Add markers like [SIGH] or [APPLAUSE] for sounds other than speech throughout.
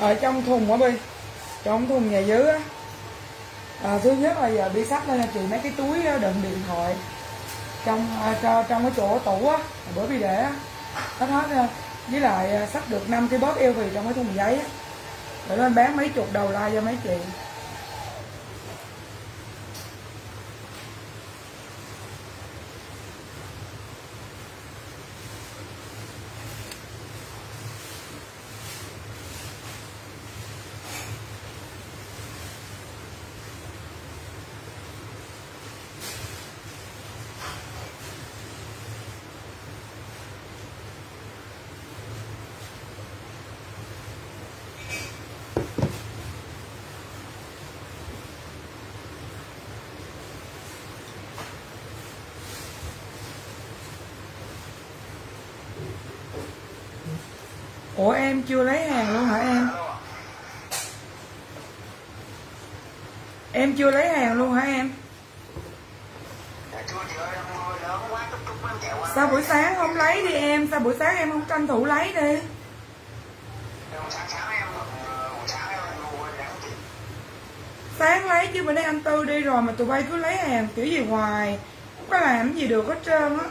ở trong thùng á bi. Trong thùng nhà dưới á. À, thứ nhất là giờ bi sắp lên chị mấy cái túi ờ, đựng điện thoại. Trong à, cho trong cái chỗ tủ á bữa bi để á. Hết hết ra với lại sắp được năm cái bóp eo vì trong cái thùng giấy á. Để nó bán mấy chục đầu like cho mấy chị. Ủa, em chưa lấy hàng luôn hả em? Em chưa lấy hàng luôn hả em? Sao buổi sáng không lấy đi em? Sao buổi sáng em không tranh thủ lấy đi? Sáng lấy chứ bữa nay anh tư đi rồi mà tụi bay cứ lấy hàng kiểu gì hoài? Không có làm gì được hết trơn á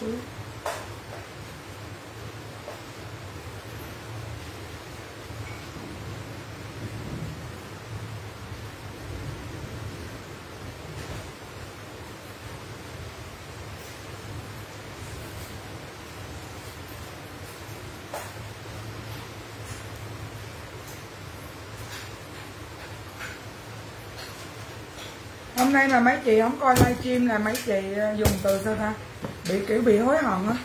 trước hôm nay mà mấy chị không coi livestream là mấy chị ờ, dùng từ sao ta? Bị, kiểu bị hối hận á.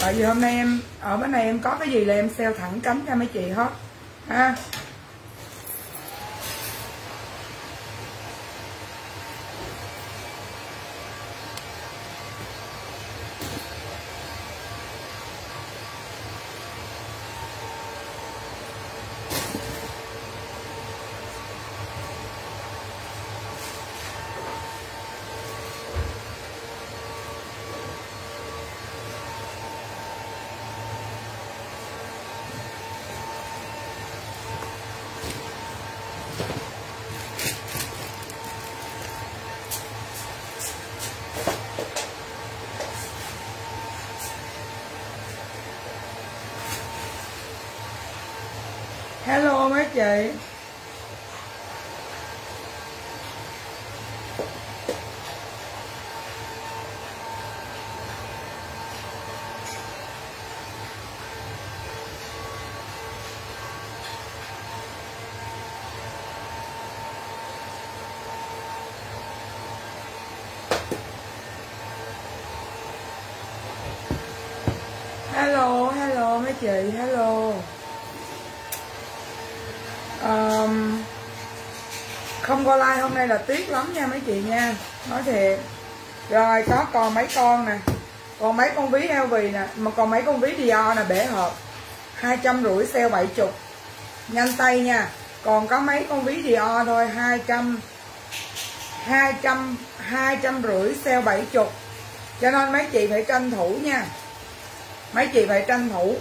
Tại vì hôm nay em, ở bên này em có cái gì là em sale thẳng cánh cho mấy chị hết. Ha mấy chị hello hello mấy chị hello um, không có like hôm nay là tiếc lắm nha mấy chị nha. Nói thiệt. Rồi, có còn mấy con nè. Còn mấy con ví heo vì nè. Mà còn mấy con ví Dior nè, bể hộp. Hai trăm rưỡi sale bảy chục. Nhanh tay nha. Còn có mấy con ví Dior thôi, hai trăm hai trăm hai trăm rưỡi sale bảy chục. Cho nên mấy chị phải tranh thủ nha. Mấy chị phải tranh thủ.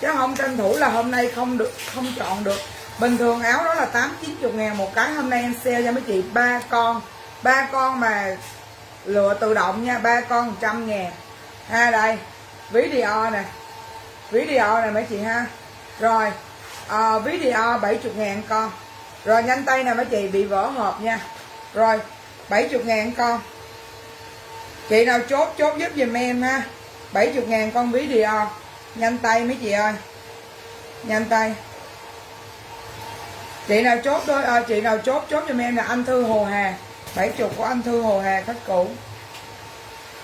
Chứ không tranh thủ là hôm nay không được, không chọn được bình thường áo đó là tám chín chục ngàn một cái. Hôm nay em sale cho mấy chị ba con. Ba con mà lựa tự động nha ba con 100 ngàn. Ha à, đây ví Dior nè. Ví Dior nè mấy chị ha. Rồi à, ví Dior 70 ngàn con. Rồi nhanh tay nè mấy chị bị vỡ hộp nha. Rồi 70 ngàn con. Chị nào chốt chốt giúp giùm em ha. 70 ngàn con ví Dior nhanh tay mấy chị ơi. Nhanh tay chị nào chốt đôi à, ờ, chị nào chốt chốt cho em là anh thư hồ hà. Bảy chục của anh thư hồ hà khách cũ.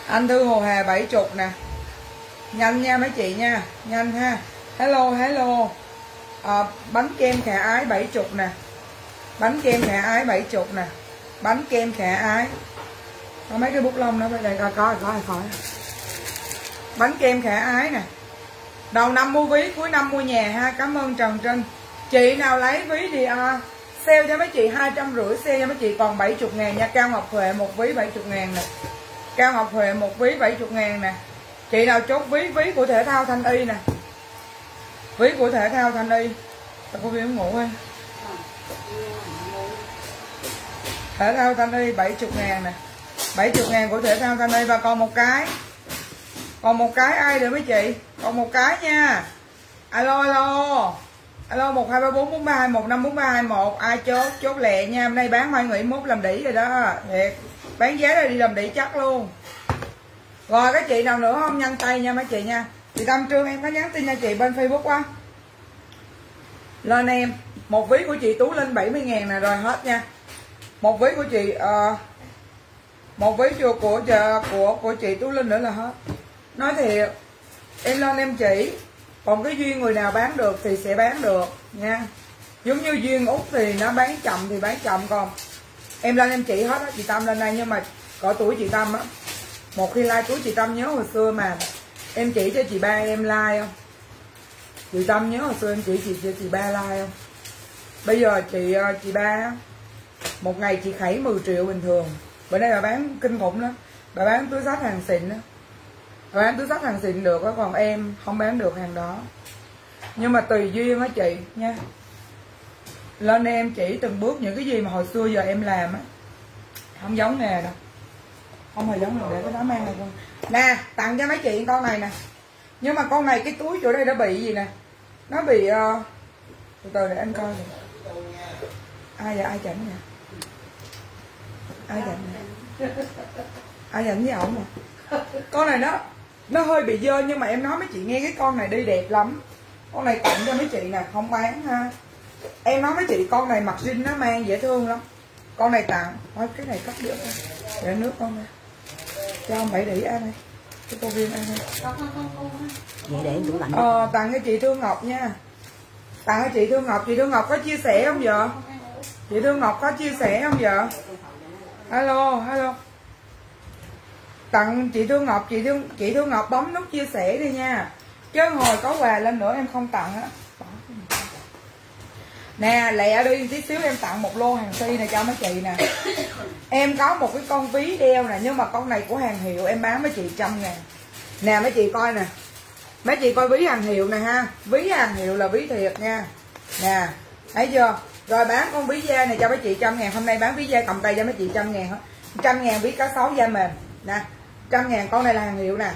Anh thư hồ hà bảy chục nè. Nhanh nha mấy chị nha nhanh ha. Hello hello. À, bánh kem khả ái bảy chục nè. Bánh kem khả ái bảy chục nè. Bánh kem khả ái. Có mấy cái bút lông đó đây coi coi coi coi. Bánh kem khả ái nè. Đầu năm mua ví cuối năm mua nhà ha. Cảm ơn trần trinh chị nào lấy ví thì à, sale cho mấy chị hai trăm rưỡi sale cho mấy chị còn 70 ngàn nha. Cao ngọc huệ một ví 70 ngàn nè. Cao ngọc huệ một ví 70 ngàn nè. Chị nào chốt ví ví của thể thao thanh y nè. Ví của thể thao thanh y. Tôi cô viên ngủ ơi thể thao thanh y 70 ngàn nè. 70 ngàn của thể thao thanh y. Và còn một cái. Còn một cái ai được mấy chị? Còn một cái nha. Alo alo alo một hai ba bốn bốn ba hai một năm bốn ba hai một. Ai chốt? Chốt lẹ nha. Hôm nay bán hoa nghỉ mốt làm đỉ rồi đó. Thiệt. Bán giá rồi đi làm đỉ chắc luôn. Rồi các chị nào nữa không? Nhanh tay nha mấy chị nha. Chị tâm trương em có nhắn tin cho chị bên facebook quá. Lên em. Một ví của chị tú lên 70 ngàn nè rồi hết nha. Một ví của chị uh, một ví chùa của của của của chị tú linh nữa là hết. Nói thiệt em lên em chỉ còn cái duyên người nào bán được thì sẽ bán được, nha. Giống như duyên út thì nó bán chậm thì bán chậm còn. Em lên em chỉ hết á, chị tâm lên đây, nhưng mà cỡ tuổi chị tâm á. Một khi like tuổi chị tâm nhớ hồi xưa mà em chỉ cho chị ba em like không? Chị tâm nhớ hồi xưa em chỉ chị, cho chị ba like không? Bây giờ chị ờ, chị ba một ngày chị khẩy 10 triệu bình thường. Bữa nay bà bán kinh khủng lắm. Bà bán túi sách hàng xịn đó bán túi sách hàng xịn được đó còn em không bán được hàng đó. Nhưng mà tùy duyên á chị, nha. Lên em chỉ từng bước những cái gì mà hồi xưa giờ em làm á. Không giống nè đâu. Không hề giống nè để cái đó mang này con nè, tặng cho mấy chị con này nè. Nhưng mà con này cái túi chỗ đây đã bị gì nè? Nó bị uh... từ từ để anh coi nè. Ai vậy? Ai chảnh nè ai chảnh nè ai chảnh với ổng nè con này nó nó hơi bị dơ nhưng mà em nói mấy chị nghe cái con này đi đẹp lắm. Con này tặng cho mấy chị nè không bán ha. Em nói mấy chị con này mặc jean nó mang dễ thương lắm. Con này tặng. Thôi cái này cắt được để nước con này cho ông bảy đỉ ăn cái cô viên ăn đây vậy để tủ lạnh. Ờ, tặng cho chị thương ngọc nha. Tặng cho chị thương ngọc. Chị thương ngọc có chia sẻ không vợ? Chị thương ngọc có chia sẻ không vợ? Alo alo tặng chị thu ngọc, chị thu chị thu ngọc bấm nút chia sẻ đi nha. Chứ hồi có quà lên nữa em không tặng á. Nè, lẹ đi tí xíu em tặng một lô hàng si này cho mấy chị nè. Em có một cái con ví đeo nè, nhưng mà con này của hàng hiệu em bán mấy chị trăm ngàn. Nè, mấy chị coi nè. Mấy chị coi ví hàng hiệu nè ha. Ví hàng hiệu là ví thiệt nha. Nè, thấy chưa? Rồi bán con ví da này cho mấy chị trăm ngàn. Hôm nay bán ví da cầm tay cho mấy chị trăm ngàn hết trăm ngàn ví cá sấu da mềm. Nè trăm ngàn con này là hàng hiệu nè.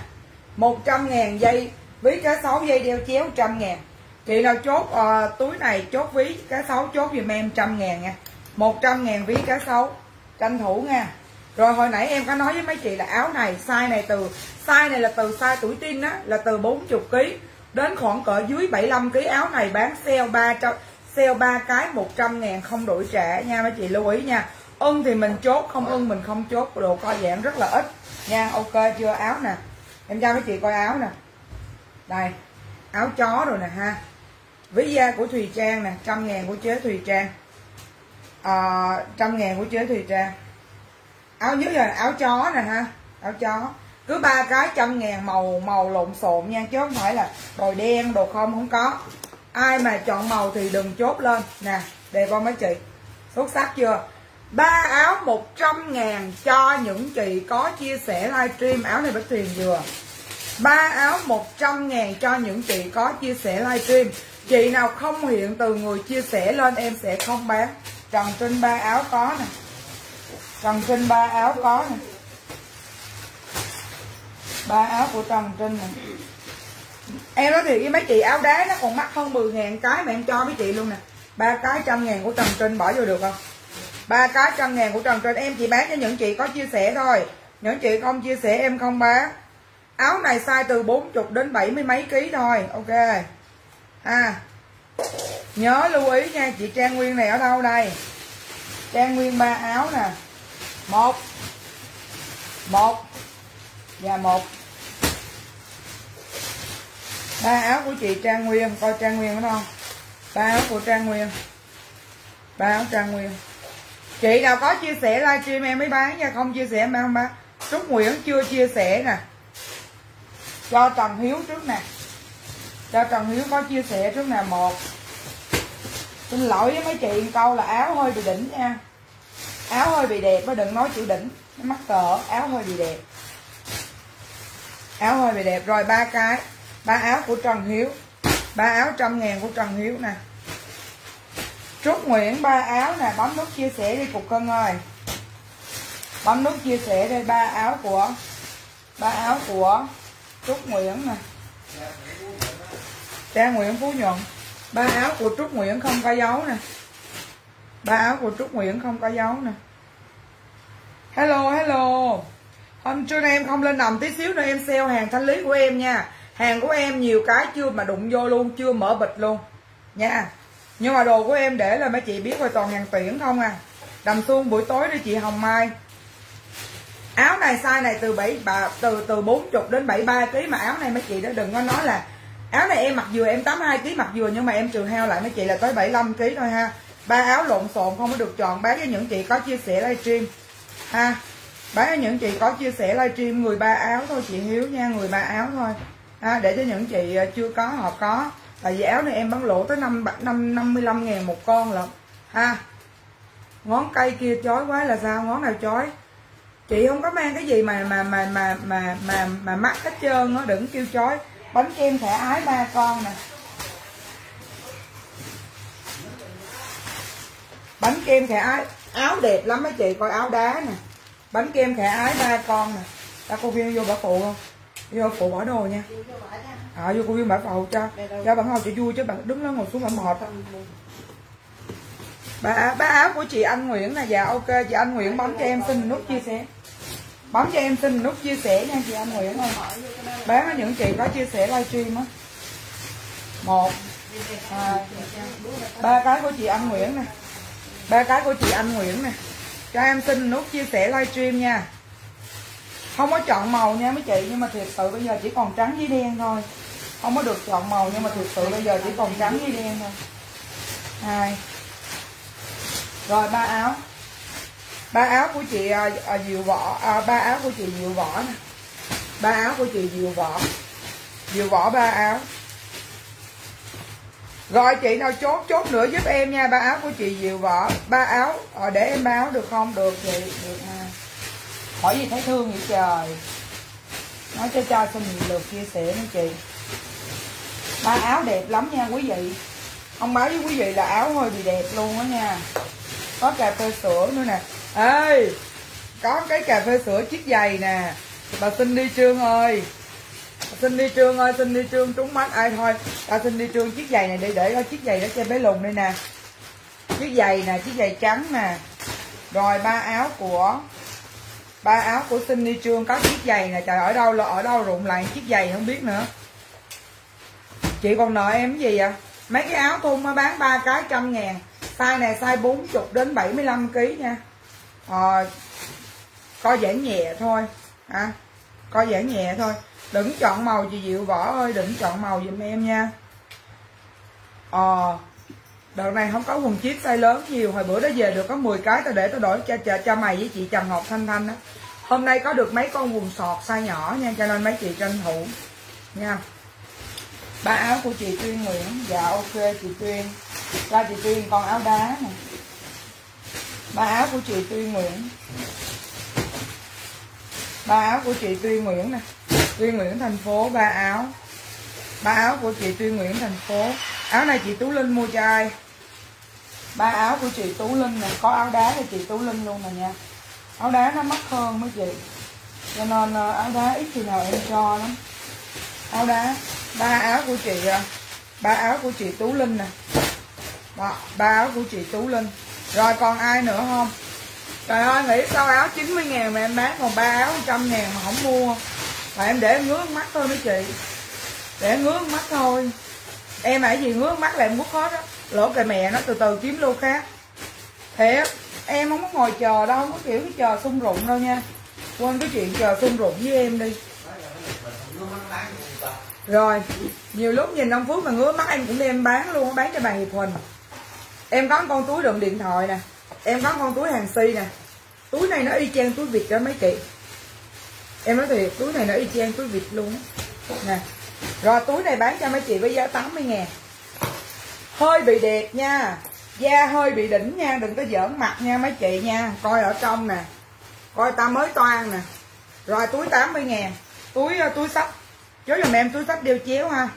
Một trăm ngàn dây ví cá sấu dây đeo chéo trăm ngàn. Chị nào chốt uh, túi này chốt ví cá sấu chốt giùm em trăm ngàn nha. Một trăm ngàn ví cá sấu tranh thủ nha. Rồi hồi nãy em có nói với mấy chị là áo này size này từ size này là từ size tuổi tin á là từ 40 kg đến khoảng cỡ dưới 75 kg áo này bán sale 300 sale ba cái 100 ngàn không đổi trả nha mấy chị lưu ý nha. Ưng thì mình chốt không ưng mình không chốt đồ co giãn rất là ít nha ok chưa? Áo nè. Em cho mấy chị coi áo nè. Đây áo chó rồi nè ha. Ví da của thùy trang nè trăm ngàn của chế thùy trang. À, trăm ngàn của chế thùy trang. Áo nhất là áo chó nè ha. Áo chó. Cứ ba cái trăm ngàn màu màu lộn xộn nha chứ không phải là đồ đen đồ không không có. Ai mà chọn màu thì đừng chốt lên. Nè đề con mấy chị. Xuất sắc chưa? Ba áo 100 ngàn cho những chị có chia sẻ livestream. Áo này Bích Thuyền vừa. Ba áo 100 ngàn cho những chị có chia sẻ livestream. Chị nào không hiện từ người chia sẻ lên em sẽ không bán. Trần Trinh, ba áo có nè. Trần Trinh, ba áo có nè. Ba áo của Trần Trinh nè. Em nói thiệt với mấy chị, áo đá nó còn mắc hơn 10 ngàn cái mà em cho mấy chị luôn nè. Ba cái trăm ngàn của Trần Trinh bỏ vô được không? Ba cái trăm ngàn của Trần Trinh em chỉ bán cho những chị có chia sẻ thôi. Những chị không chia sẻ em không bán. Áo này size từ 40 đến 70 mấy ký thôi. Ok. À. Nhớ lưu ý nha, chị Trang Nguyên này ở đâu đây? Trang Nguyên ba áo nè. Một. Một. Và một. Ba áo của chị Trang Nguyên, coi Trang Nguyên có không? Ba áo của Trang Nguyên. Ba áo Trang Nguyên chị nào có chia sẻ livestream em mới bán nha, không chia sẻ em không bán. Trúc Nguyễn chưa chia sẻ nè. Cho Trần Hiếu trước nè. Cho Trần Hiếu có chia sẻ trước nè, một. Xin lỗi với mấy chị, câu là áo hơi bị đỉnh nha. Áo hơi bị đẹp, mới đừng nói chữ đỉnh. Nó mắc cỡ, áo hơi bị đẹp. Áo hơi bị đẹp. Rồi ba cái, ba áo của Trần Hiếu. Ba áo trăm ngàn của Trần Hiếu nè. Trúc Nguyễn ba áo nè, bấm nút chia sẻ đi, cục cân ơi. Bấm nút chia sẻ đây, ba áo của, ba áo của Trúc Nguyễn nè. Trang Nguyễn Phú Nhuận. Ba áo của Trúc Nguyễn không có dấu nè. Ba áo của Trúc Nguyễn không có dấu nè. Hello hello. Hôm trưa nay em không lên nằm tí xíu nữa, em sale hàng thanh lý của em nha. Hàng của em nhiều cái chưa mà đụng vô luôn, chưa mở bịch luôn. Nha nhưng mà đồ của em để là mấy chị biết rồi toàn hàng tuyển không à. Đầm xuông buổi tối đi chị hồng mai. Áo này, size này từ bảy, bà, từ từ 40 đến 73 kg mà áo này mấy chị đó đừng có nói là áo này em mặc vừa em 82 kg mặc vừa nhưng mà em trừ heo lại mấy chị là tới 75 kg thôi ha. Ba áo lộn xộn không có được chọn bán cho những chị có chia sẻ livestream ha bán cho những chị có chia sẻ livestream người ba áo thôi chị hiếu nha, người ba áo thôi. Ha, để cho những chị ờ, chưa có, họ có tại vì áo này em bán lỗ tới năm năm năm mươi lăm ngàn một con lận. Ha. Ngón cây kia chói quá là sao? Ngón nào chói? Chị không có mang cái gì mà mà mà mà mà mà mà mắc hết trơn á, đừng kêu chói. Bánh kem thẻ ái ba con nè. Bánh kem thẻ ái, áo đẹp lắm á chị, coi áo đá nè. Bánh kem thẻ ái ba con nè. Ta cô viên vô bà phụ không? Vô phụ bỏ đồ nha. À vô cô viên bỏ phụ cho. Cho bạn ngồi cho vui chứ bạn đứng lên ngồi xuống bạn mệt ba ba áo của chị anh Nguyễn nè. Dạ ok, chị anh Nguyễn bấm cho em xin nút chia sẻ. Bấm cho em xin nút chia sẻ nha chị anh Nguyễn ơi. Bán những chị có chia sẻ livestream á. Một, hai, ba cái của chị anh Nguyễn nè. Ba cái của chị anh Nguyễn nè. Cho em xin nút chia sẻ livestream nha không có chọn màu nha mấy chị nhưng mà thiệt sự bây giờ chỉ còn trắng với đen thôi. Không có được chọn màu nhưng mà thiệt sự bây giờ chỉ còn trắng với đen thôi. Hai. Rồi ba áo. Ba áo của chị à, à, diệu võ à, ba áo của chị diệu võ nè. Ba áo của chị diệu võ. Diệu võ ba áo. Rồi chị nào chốt chốt nữa giúp em nha. Ba áo của chị diệu võ. Ba áo à, để em báo được không? Được chị được à hỏi gì thấy thương vậy trời. Nói cho cho xin lượt chia sẻ nha chị. Ba áo đẹp lắm nha quý vị. Ông báo với quý vị là áo hơi bị đẹp luôn á nha. Có cà phê sữa nữa nè. Ê, có cái cà phê sữa chiếc giày nè. Bà xin đi trương ơi. Bà xin đi trương ơi, xin đi trương, trúng mắt. Ai, thôi, bà xin đi trương chiếc giày này để để chiếc giày đó cho bé lùn đây nè. Chiếc giày nè, chiếc giày trắng nè. Rồi ba áo của ba áo của sinh đi trương có chiếc giày nè trời ở đâu là ở đâu rụng lại chiếc giày không biết nữa. Chị còn nợ em cái gì vậy? Mấy cái áo thun nó bán ba cái trăm ngàn. Size này size 40 đến 75 kg nha. À, coi dễ nhẹ thôi. À, coi dễ nhẹ thôi. Đừng chọn màu chị Diệu Võ ơi đừng chọn màu giùm em nha. Ờ. à, đợt này không có quần chip size lớn nhiều. Hồi bữa đó về được có 10 cái tao để tao đổi cho, cho, cho mày với chị Trần Ngọc Thanh Thanh á. Hôm nay có được mấy con quần sọt size nhỏ nha cho nên mấy chị tranh thủ nha. Ba áo của chị Tuyên Nguyễn. Dạ ok chị Tuyên. Ra chị Tuyên con áo đá nè. Ba áo của chị Tuyên Nguyễn. Ba áo của chị Tuyên Nguyễn nè. Tuyên Nguyễn thành phố ba áo. Ba áo của chị Tuyên Nguyễn thành phố. Áo này chị Tú Linh mua cho ai? Ba áo của chị Tú Linh nè có áo đá thì chị Tú Linh luôn nè nha. Áo đá nó mắc hơn mấy chị. Cho nên ờ, áo đá ít khi nào em cho lắm. Áo đá ba áo của chị ờ, ba áo của chị Tú Linh nè. Đó, ba áo của chị Tú Linh. Rồi còn ai nữa không? Trời ơi nghĩ sao áo 90 ngàn mà em bán còn ba áo 100 ngàn mà không mua. Mà em để em ngứa mắt thôi mấy chị. Để ngứa mắt thôi. Em phải gì ngứa mắt là em quất hết á lỗ kề mẹ nó từ từ kiếm lô khác. Thiệt, em không có ngồi chờ đâu, không có kiểu cái chờ sung rụng đâu nha. Quên cái chuyện chờ sung rụng với em đi. Rồi, nhiều lúc nhìn ông phước mà ngứa mắt, em cũng đem bán luôn, bán cho bà hiệp huỳnh. Em có con túi đựng điện thoại nè, em có con túi hàng si nè. Túi này nó y chang túi vịt đó mấy chị. Em nói thiệt, túi này nó y chang túi vịt luôn nè, rồi túi này bán cho mấy chị với giá 80 ngàn hơi bị đẹp nha. Da hơi bị đỉnh nha, đừng có giỡn mặt nha mấy chị nha. Coi ở trong nè. Coi ta mới toan nè. Rồi túi 80 ngàn. Túi ờ, túi sách chối giùm em túi sách đeo chéo ha.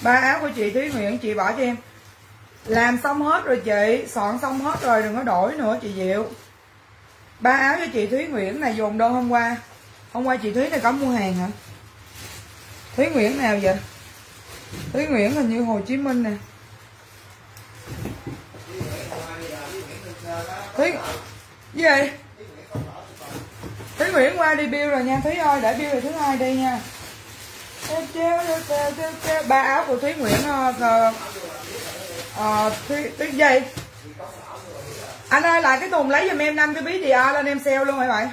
Ba áo của chị Thúy Nguyễn, chị bỏ cho em. Làm xong hết rồi chị. Soạn xong hết rồi, đừng có đổi nữa, chị Diệu. Ba áo cho chị Thúy Nguyễn này dùng đơn hôm qua hôm qua chị Thúy này có mua hàng hả? Thúy Nguyễn nào vậy? Thúy Nguyễn hình như Hồ Chí Minh nè. Thúy gì? Vậy Thúy Nguyễn qua đi bill rồi nha. Thúy ơi để bill rồi thứ hai đi nha. Ba áo của Thúy Nguyễn uh, uh, Thúy, Thúy gì? Anh ơi lại cái thùng lấy giùm em năm cái bí Dior lên em sale luôn hả vậy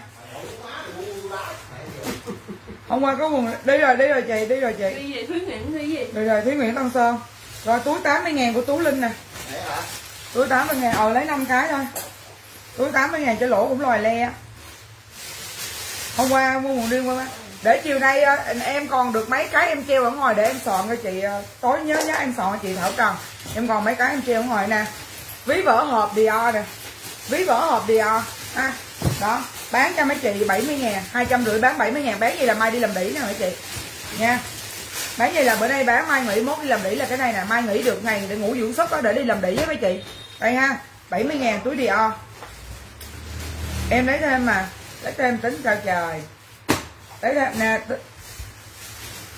hôm qua có quần đi rồi đi rồi chị đi rồi chị. Đi về Thúy Nguyễn đi gì đi rồi Thúy Nguyễn Tân Sơn. Rồi túi 80 ngàn của Tú Linh nè. Túi 80 ngàn ờ lấy 5 cái thôi. Túi 80 ngàn cho lỗ cũng lòi le hôm qua mua quần riêng qua. Để chiều nay em còn được mấy cái em treo ở ngoài để em soạn cho chị tối nhớ nhớ em soạn cho chị Thảo Trần em còn mấy cái em treo ở ngoài nè. Ví vỡ hộp Dior nè. Ví vỡ hộp Dior. Ha đó bán cho mấy chị 70 ngàn, hai trăm rưỡi bán 70 ngàn, bán gì là mai đi làm đỉ nè mấy chị. Nha. Bán gì là bữa nay bán, mai nghỉ mốt đi làm đỉ là cái này nè, mai nghỉ được ngày để ngủ dưỡng sức đó, để đi làm đỉ với mấy chị. Đây ha 70 ngàn túi Dior em lấy thêm mà, lấy thêm tính cho trời. Lấy thêm nè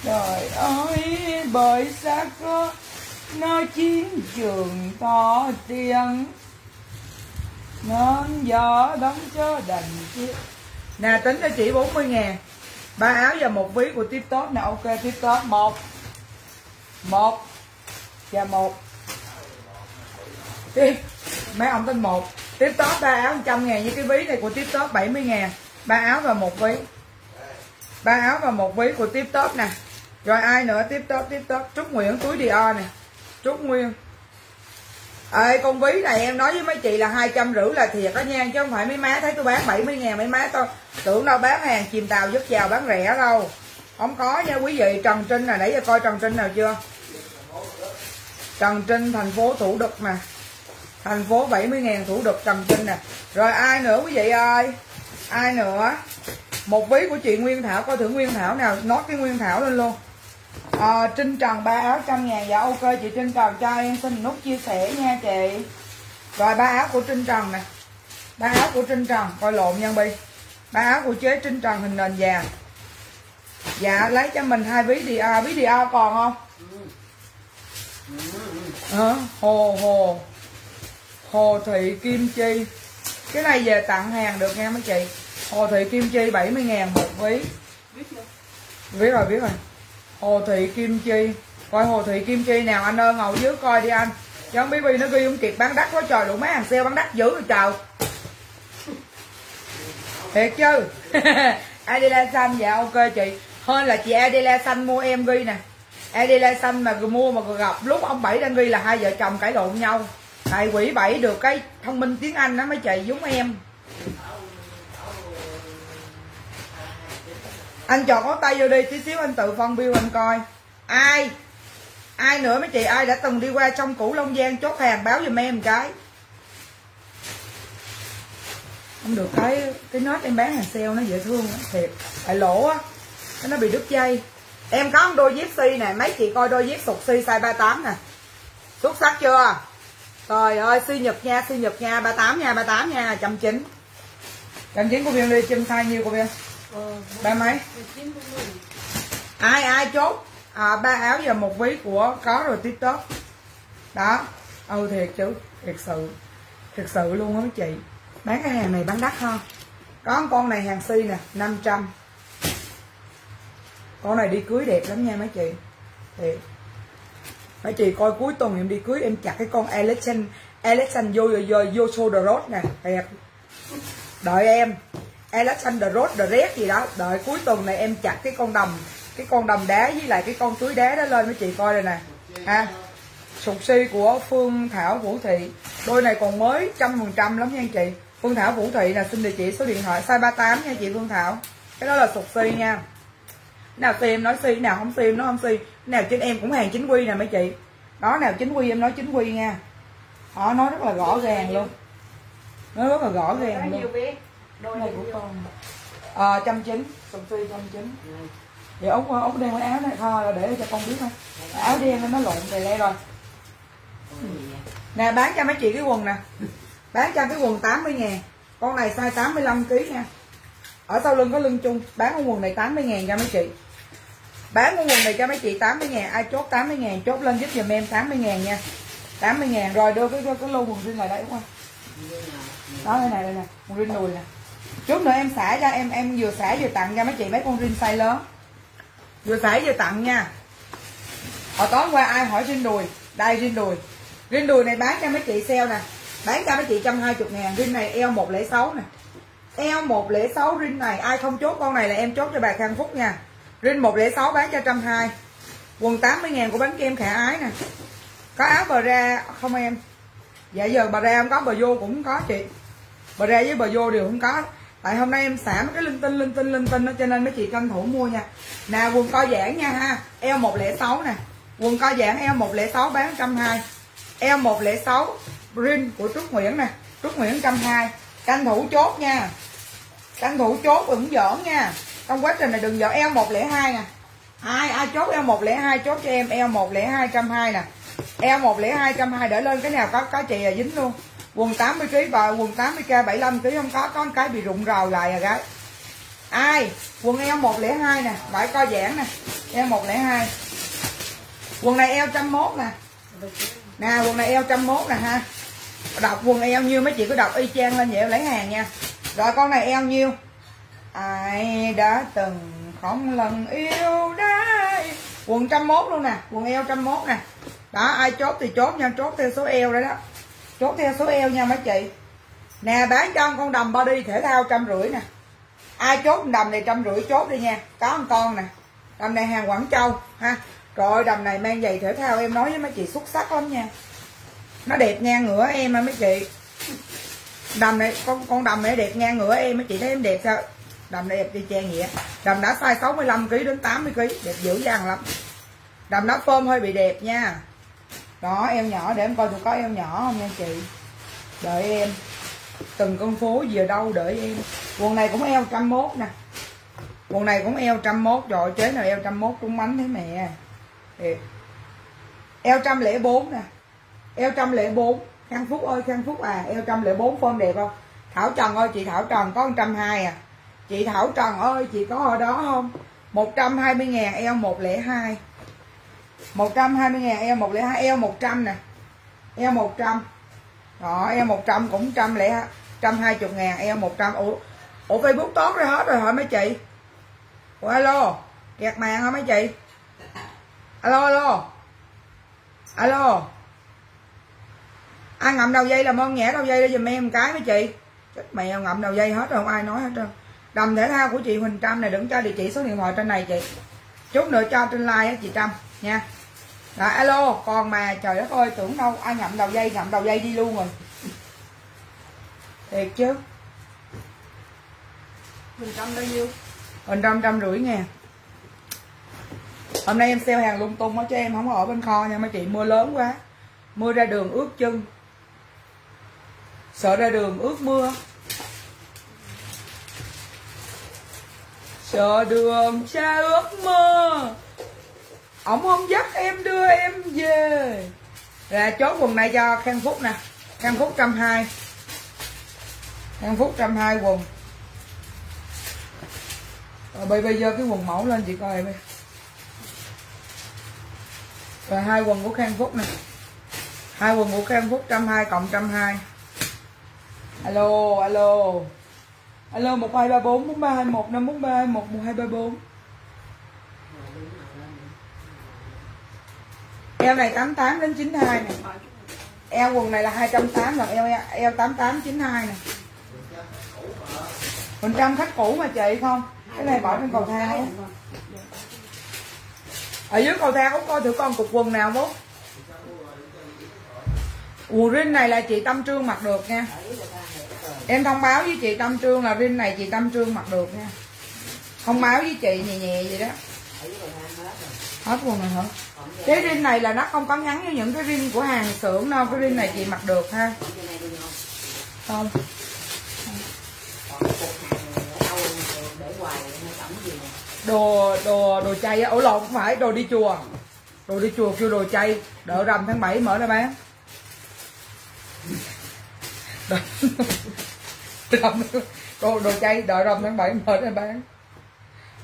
trời ơi, bởi sao có nơi chiến trường to tiếng nên gió đóng cho đành chiếc nè, tính cho chị 40 ngàn. Ba áo và một ví của tiếp top nè, ok, tiếp top một. Một. Và một. Tiếp mấy ông tên một. Tiếp top ba áo 100 ngàn. Với cái ví này của tiếp top 70 ngàn. Ba áo và một ví. Ba áo và một ví của tiếp top nè. Rồi ai nữa? Tiếp top tiếp top trúc nguyễn, túi dior nè. Trúc nguyên. Ê, con ví này em nói với mấy chị là hai trăm rưỡi là thiệt đó nha chứ không phải mấy má thấy tôi bán 70 ngàn mấy má tôi tưởng đâu bán hàng chìm tàu dứt chào bán rẻ đâu. Không có nha quý vị Trần Trinh nè nãy giờ coi Trần Trinh nào chưa? Trần Trinh thành phố Thủ Đức nè. Thành phố 70 ngàn Thủ Đức Trần Trinh nè. Rồi ai nữa quý vị ơi? Ai nữa? Một ví của chị Nguyên Thảo coi thử Nguyên Thảo nào nót cái Nguyên Thảo lên luôn à, Trinh Trần ba áo trăm ngàn. Dạ ok chị Trinh Trần cho em xin nút chia sẻ nha chị. Rồi ba áo của Trinh Trần nè. Ba áo của Trinh Trần coi lộn nhân bi. Ba áo của chế Trinh Trần hình nền vàng. Dạ lấy cho mình hai ví đi à ví đi à còn không? À, hồ hồ. Hồ thị kim chi. Cái này về tặng hàng được nha mấy chị. Hồ thị kim chi 70 ngàn một ví. Biết rồi biết rồi. Hồ Thị Kim Chi. Coi Hồ Thị Kim Chi nào anh ơi, ngồi dưới coi đi anh. Chứ không biết nó ghi ông Kiệt bán đắt quá trời đủ mấy hàng sale bán đắt dữ rồi trời. Thiệt chứ. [LAUGHS] Adela xanh dạ ok chị. Hơn là chị Adela xanh mua em ghi nè. Adela xanh mà mua mà gặp, lúc ông Bảy đang ghi là hai vợ chồng cãi lộn nhau. Tại quỷ Bảy được cái thông minh tiếng Anh đó, mấy chị, giống em. Anh chọn ngón tay vô đi, tí xíu anh tự phân bill anh coi. Ai? Ai nữa mấy chị? Ai đã từng đi qua trong củ long giang chốt hàng báo giùm em một cái? Không được, cái cái nốt em bán hàng sale nó dễ thương thiệt. Tại lỗ á nó bị đứt dây. Em có một đôi dép si nè, mấy chị coi đôi dép sụt si size 38 nè. Xuất sắc chưa? Trời ơi si nhật nha si nhật nha 38 nha 38 nha trăm chín trăm chín của viên đi chim size nhiêu của viên ba mấy? Ai ai chốt? À, ba áo và một ví của có rồi tiktok. Đó. Ừ thiệt chứ. Thiệt sự. Thiệt sự luôn á mấy chị. Bán cái hàng này bán đắt không có con này hàng si nè 500 con này đi cưới đẹp lắm nha mấy chị. Thiệt. Mấy chị coi cuối tuần em đi cưới em chặt cái con alexan alexan vô vô vô shoulder nè. Đẹp. Đợi em. Alexander Road the Red gì đó. Đợi cuối tuần này em chặt cái con đầm cái con đầm đá với lại cái con túi đá đó lên mấy chị coi đây nè. Ha. Sụt si của Phương Thảo Vũ Thị. Đôi này còn mới trăm phần trăm lắm nha anh chị. Phương Thảo Vũ Thị là xin địa chỉ số điện thoại size 38 nha chị Phương Thảo. Cái đó là sụt si nha. Nào xem nói si nào không xem nó không si. Nào trên em cũng hàng chính quy nè mấy chị. Đó nào chính quy em nói chính quy nha. Họ nói rất là rõ ràng luôn. Nó rất là rõ ràng luôn đôi này của con à, trăm chín sùng phi trăm chín. Vậy út út đen cái áo này thôi là để cho con biết thôi. Áo đen nó lộn về đây rồi. Nè bán cho mấy chị cái quần nè. Bán cho cái quần 80 ngàn. Con này size 85 kg nha. Ở sau lưng có lưng chung. Bán con quần này 80 ngàn cho mấy chị. Bán con quần này cho mấy chị 80 ngàn. Ai chốt 80 ngàn chốt lên giúp giùm em 80 ngàn nha. 80 ngàn. Rồi đưa cái cái lô quần riêng lại đây đúng không? Đó đây này đây nè. Quần riêng đùi nè chút nữa em xả cho em em vừa xả vừa tặng cho mấy chị mấy con rin size lớn. Vừa xả vừa tặng nha. Hồi tối qua ai hỏi rin đùi? Đây, rin đùi. Rin đùi này bán cho mấy chị sale nè. Bán cho mấy chị 120 ngàn. Rin này eo 106 nè. Eo 106 rin này, ai không chốt con này là em chốt cho bà Khang Phúc nha. Riêng 106 bán cho 120 quần 80 ngàn của bánh kem khả ái nè. Có áo bờ ra không em? Dạ giờ bà ra không có, bờ vô cũng có chị. Bờ ra với bờ vô đều không có tại hôm nay em xả mấy cái linh tinh linh tinh linh tinh đó, cho nên mấy chị tranh thủ mua nha. Nè quần co giãn nha ha. Eo 106 nè. Quần co giãn eo 106 bán 120 eo 106 rin của Trúc Nguyễn nè. Trúc Nguyễn 120 tranh thủ chốt nha. Tranh thủ chốt đừng giỡn nha. Trong quá trình này đừng giỡn eo 102 nè. Ai ai chốt eo 102 chốt cho em eo 102 120 nè. Eo 102 120 để lên cái nào có có chị là dính luôn quần 80 kg và quần 80 k 75 kg không có có một cái bị rụng rào lại à gái. Ai? Quần eo 102 nè vải co giãn nè. Eo 102 quần này eo 101 nè. Nè, quần này eo 101 nè ha. Đọc quần eo nhiêu mấy chị cứ đọc y chang lên vậy lấy hàng nha. Rồi con này eo nhiêu? Ai đã từng không lần yêu đấy quần 101 luôn nè, quần eo 101 nè. Đó, ai chốt thì chốt nha, chốt theo số eo đấy đó chốt theo số eo nha mấy chị. Nè, bán cho con đầm body thể thao trăm rưỡi nè. Ai chốt đầm này trăm rưỡi chốt đi nha. Có một con nè. Đầm này hàng quảng châu, ha. Rồi đầm này mang giày thể thao em nói với mấy chị xuất sắc lắm nha. Nó đẹp ngang ngửa em à mấy chị. Đầm này, con con đầm này đẹp ngang ngửa em mấy chị, thấy em đẹp sao? Đầm này đẹp đi che nghĩa đầm đã size 65 kg đến 80 kg đẹp dữ dằn lắm. Đầm nó phơm hơi bị đẹp nha đó em nhỏ để em coi tụi có em nhỏ không nha chị? Đợi em. Từng con phố gì ở đâu đợi em. Quần này cũng eo trăm mốt nè. Quần này cũng eo trăm mốt. Rồi chế nào eo trăm mốt trúng bánh thế mẹ. Eo trăm lẻ bốn nè. Eo trăm lẻ bốn. Khang phúc ơi, khang phúc à eo trăm lẻ bốn form đẹp không? Thảo trần ơi, chị thảo trần có trăm hai à? Chị thảo trần ơi, chị có ở đó không? 120 ngàn, eo 102 120 ngàn eo 102 eo 100 nè. Eo 100 đó eo 100 cũng trăm lẻ 120 ngàn eo 100 ủa, ủa Facebook tốt rồi hết rồi hả mấy chị? Ủa alo kẹt màn hả mấy chị? Alo alo. Alo. Ai ngậm đầu dây làm ơn nhẹ đầu dây để giùm em một cái mấy chị? Chết mèo ngậm đầu dây hết rồi không ai nói hết trơn. Đầm thể thao của chị Huỳnh Trâm này đừng cho địa chỉ số điện thoại trên này chị. Chút nữa cho trên like á chị Trâm nha rồi alo còn mà trời đất ơi tưởng đâu ai ngậm đầu dây ngậm đầu dây đi luôn rồi. Thiệt chứ. Mình trăm bao nhiêu? Huỳnh Trâm trăm rưỡi ngàn hôm nay em sale hàng lung tung á chứ em không ở bên kho nha mấy chị mưa lớn quá. Mưa ra đường ướt chân. Sợ ra đường ướt mưa. Sợ đường xa ướt mơ ổng không dắt em đưa em về. Là chốt quần này cho khang phúc nè. Khang phúc trăm hai. Khang phúc trăm hai quần. Rồi bây bây giờ cái quần mẫu lên chị coi bây rồi hai quần của khang phúc nè. Hai quần của khang phúc trăm hai cộng trăm hai. Alo alo. Alo, một hai ba bốn bốn ba hai một, năm bốn ba hai một một hai ba bốn. Eo này 88 đến 92 nè eo quần này là 280 lần eo eo 88 92 nè mình trăm khách cũ mà chị, không? Cái này bỏ trên cầu thang luôn ở dưới cầu thang út coi thử con cục quần nào bố. Quần rin này là chị tâm trương mặc được nha. Em thông báo với chị tâm trương là rin này chị tâm trương mặc được nha. Thông báo với chị nhẹ nhẹ vậy đó hết quần này hả? Cái rin này là nó không có ngắn như những cái rin của hàng xưởng đâu. Cái rin này chị mặc được ha. Không. Đồ đồ đồ chay ổ lộn, không phải. Đồ đi chùa. Đồ đi chùa kêu đồ chay. Đợi rằm tháng 7 mở ra bán. Rằm. Đồ đồ chay. Đợi rằm tháng 7 mở ra bán.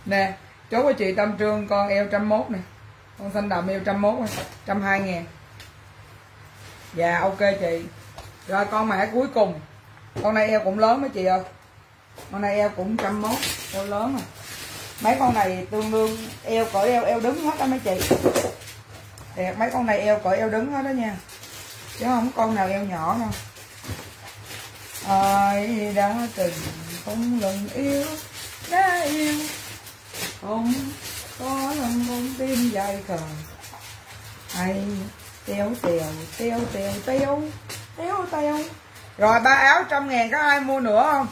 Nè chú của chị Tâm Trương, con eo trăm mốt nè. Con xanh đậm eo trăm mốt trăm hai ngàn. Dạ ok chị. Rồi con mã cuối cùng. Con này eo cũng lớn mấy chị ơi. Con này eo cũng trăm mốt, eo lớn à mấy con này tương đương, eo cỡ eo eo đứng hết đó mấy chị. Đẹp mấy con này eo cỡ eo đứng hết đó nha. Chứ không con nào eo nhỏ đâu. Ai đã từng không lần yêu, đã yêu không có lần con tim dài khờ. Hay teo teo teo teo teo tiêu tiêu rồi ba áo trăm ngàn có ai mua nữa không?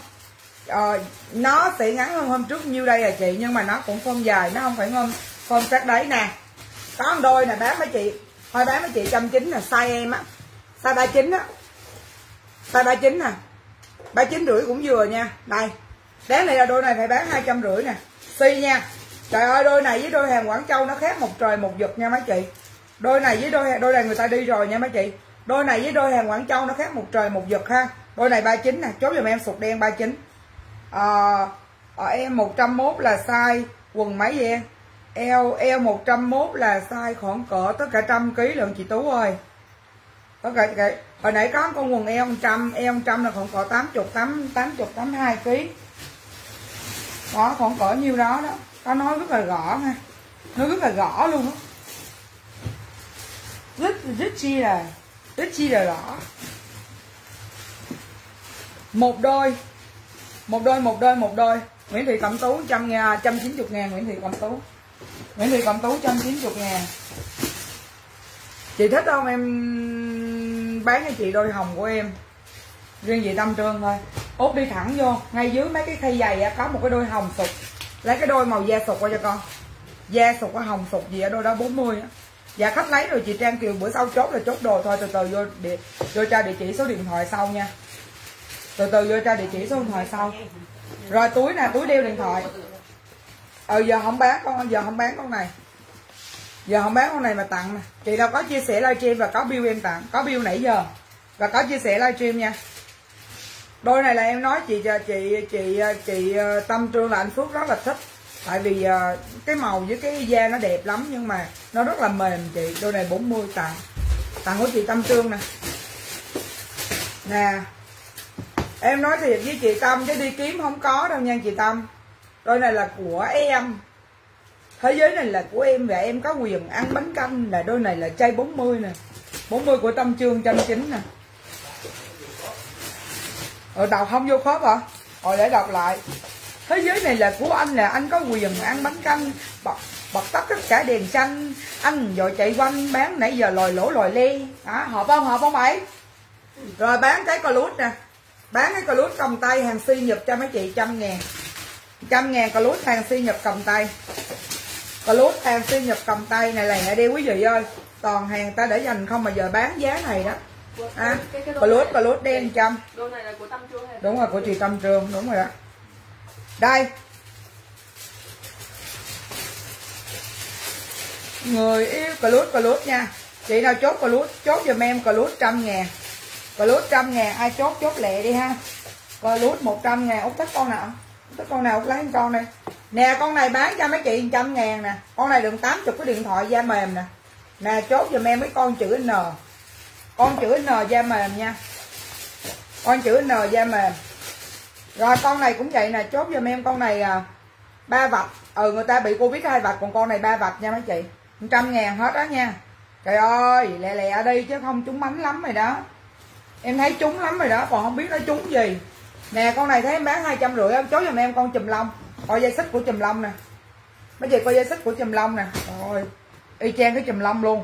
Ờ, nó sẽ ngắn hơn hôm trước nhiêu đây à chị? Nhưng mà nó cũng không dài nó không phải ngon, phong sát đấy nè. Có một đôi nè bán mấy chị. Thôi bán mấy chị trăm chín là size em á. Size ba chín á. Size ba chín nè. Ba chín rưỡi cũng vừa nha. Đây. Đáng này là đôi này phải bán hai trăm rưỡi nè. Si nha trời ơi đôi này với đôi hàng quảng châu nó khác một trời một vực nha mấy chị. Đôi này với đôi đôi này người ta đi rồi nha mấy chị. Đôi này với đôi hàng quảng châu nó khác một trời một vực ha. Đôi này ba chín nè chốt giùm em sụt đen ba chín. À, ở em 101 là size quần mấy vậy em? Eo eo 101 là size khoảng cỡ tất cả trăm ký lượng chị Tú ơi. Tất cả cái hồi nãy có con quần eo 100 eo 100 là khoảng cỡ 80 8 80 82 ký. Đó khoảng cỡ nhiêu đó đó có nói rất là rõ ha. Nó rất là rõ luôn á. Rất rất chi là, rất chi là rõ. Một đôi. Một đôi một đôi một đôi. Nguyễn Thị Cẩm Tú trăm ngàn, trăm chín chục ngàn, Nguyễn Thị Cẩm Tú. Nguyễn Thị Cẩm Tú trăm chín chục ngàn. Chị thích không? Em bán cho chị đôi hồng của em. Riêng gì tâm trương thôi. Ốp đi thẳng vô. Ngay dưới mấy cái khay giày có một cái đôi hồng sụp lấy cái đôi màu da sụt qua cho con. Da sụt qua hồng sụt gì ở đôi đó 40 á. Dạ khách lấy rồi chị trang kiều, bữa sau chốt là chốt đồ thôi, từ từ vô địa, vô cho địa chỉ số điện thoại sau nha. Từ từ vô cho địa chỉ số điện thoại sau. Rồi, túi nè, túi đeo điện thoại. Ờ giờ không bán con, giờ không bán con này. Giờ không bán con này mà tặng nè. Chị đâu có chia sẻ livestream và có bill em tặng. Có bill nãy giờ. Và có chia sẻ livestream nha đôi này là em nói chị chị chị chị ờ, tâm trương là anh phước rất là thích. Tại vì ờ, cái màu với cái da nó đẹp lắm nhưng mà nó rất là mềm chị. Đôi này 40 tặng. Tặng của chị tâm trương nè. Nè. Em nói thiệt với chị tâm, chứ đi kiếm không có đâu nha chị tâm. Đôi này là của em. Thế giới này là của em và em có quyền ăn bánh canh là đôi này là chai 40 nè. 40 của tâm trương trăm chín nè ở đọc không vô khớp hả? Rồi để đọc lại. Thế giới này là của anh là anh có quyền ăn bánh canh bật bật tắt tất cả đèn xanh. Anh rồi chạy quanh bán nãy giờ lòi lỗ lòi le. Hả, hợp không hợp không mày? Rồi, bán cái cò lút nè. Bán cái cò lút cầm tay hàng si nhập cho mấy chị trăm ngàn. Trăm ngàn cò lút hàng si nhập cầm tay. Cò lút hàng si nhập cầm tay này là hệ đi quý vị ơi. Toàn hàng ta để dành không mà giờ bán giá này đó à, cò lốt cò lốt đen trăm đôi này là của tâm trương hay đúng rồi của chị tâm trương đúng rồi đó đây. Người yêu cà lốt cà lốt nha. Chị nào chốt cà lốt chốt giùm em cà lốt trăm ngàn. Cà lốt trăm ngàn ai chốt chốt lẹ đi ha. Cà lốt một trăm ngàn út thích con nào? Thích con nào út lấy con đây nè con này bán cho mấy chị trăm ngàn nè. Con này đừng tám chục cái điện thoại da mềm nè. Nè chốt giùm em mấy con chữ n con chữ n da mềm nha. Con chữ n da mềm. Rồi con này cũng vậy nè chốt giùm em con này à, ba vạch. Ừ người ta bị covid hai vạch còn con này ba vạch nha mấy chị. Trăm ngàn hết đó nha. Trời ơi lẹ lẹ đi chứ không trúng mánh lắm rồi đó. Em thấy trúng lắm rồi đó còn không biết nó trúng gì. Nè con này thấy em bán hai trăm rưỡi em chốt giùm em con chùm lông. Coi dây xích của chùm lông nè. Mấy chị coi dây xích của chùm lông nè. Rồi y chang cái chùm lông luôn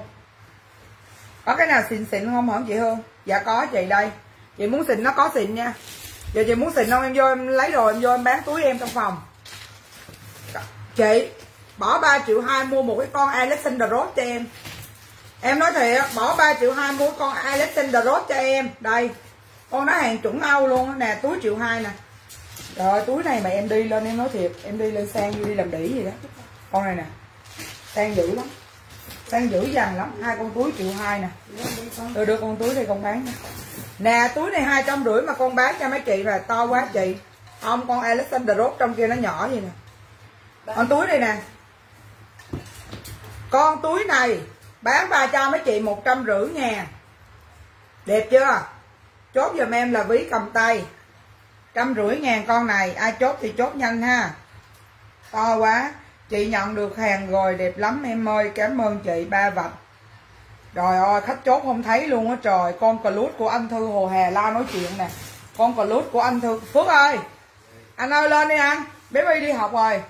có cái nào xịn xịn không hả chị hương? Dạ có chị đây. Chị muốn xịn nó có xịn nha. Giờ chị muốn xịn không, em vô em lấy rồi em vô em bán túi em trong phòng. Chị, bỏ 3 triệu hai mua một cái con Alexander Ross cho em. Em nói thiệt, bỏ 3 triệu hai mua con Alexander Ross cho em. Đây, con nó hàng chuẩn Âu luôn nè, túi triệu hai nè. Rồi túi này mà em đi lên, em nói thiệt, em đi lên sang đi làm đỉ gì đó. Con này nè, sang dữ lắm đang dữ dằn lắm. Hai con túi, triệu hai nè. Tôi đưa con túi đây con bán nè nè, túi này hai trăm rưỡi mà con bán cho mấy chị là to quá chị. Ông con Alexander trong kia nó nhỏ vậy nè. Con túi đây nè. Con túi này bán ba cho mấy chị một trăm rưỡi ngàn đẹp chưa? Chốt giùm em là ví cầm tay. Trăm rưỡi ngàn con này. Ai chốt thì chốt nhanh ha. To quá chị nhận được hàng rồi đẹp lắm em ơi cảm ơn chị ba vạch. Rồi ơi khách chốt không thấy luôn á trời. Con cà lút của anh thư hồ hà la nói chuyện nè. Con cà lút của anh thư. Phước ơi! Anh ơi lên đi anh. Bé bi đi học rồi.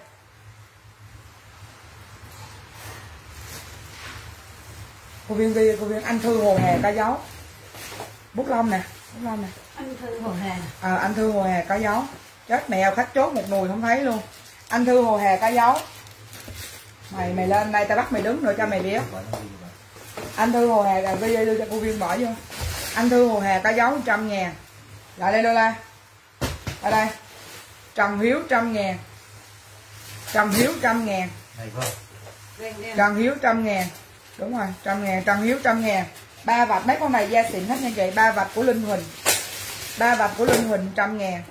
Cô viên ghi cô viên anh thư hồ hà cá dấu. Bút lông nè bút lông nè. Anh thư hồ hà. À, anh thư hồ hà cá dấu. Chết mèo khách chốt một nùi không thấy luôn. Anh thư hồ hà cá dấu mày mày lên đây, tao bắt mày đứng rồi cho mày biết. Anh thư hồ hà là ghi đưa cho cô viên bỏ vô. Anh thư hồ hà tao dấu trăm ngàn. Lại đây la. Ở đây. Trần Hiếu trăm ngàn. Trần Hiếu trăm ngàn. Trần Hiếu trăm ngàn. Đúng rồi, trăm ngàn, Trần Hiếu trăm ngàn. Ba vạch, mấy con này da xịn hết nha chị. Ba vạch của Linh Huỳnh. Ba vạch của Linh Huỳnh trăm ngàn.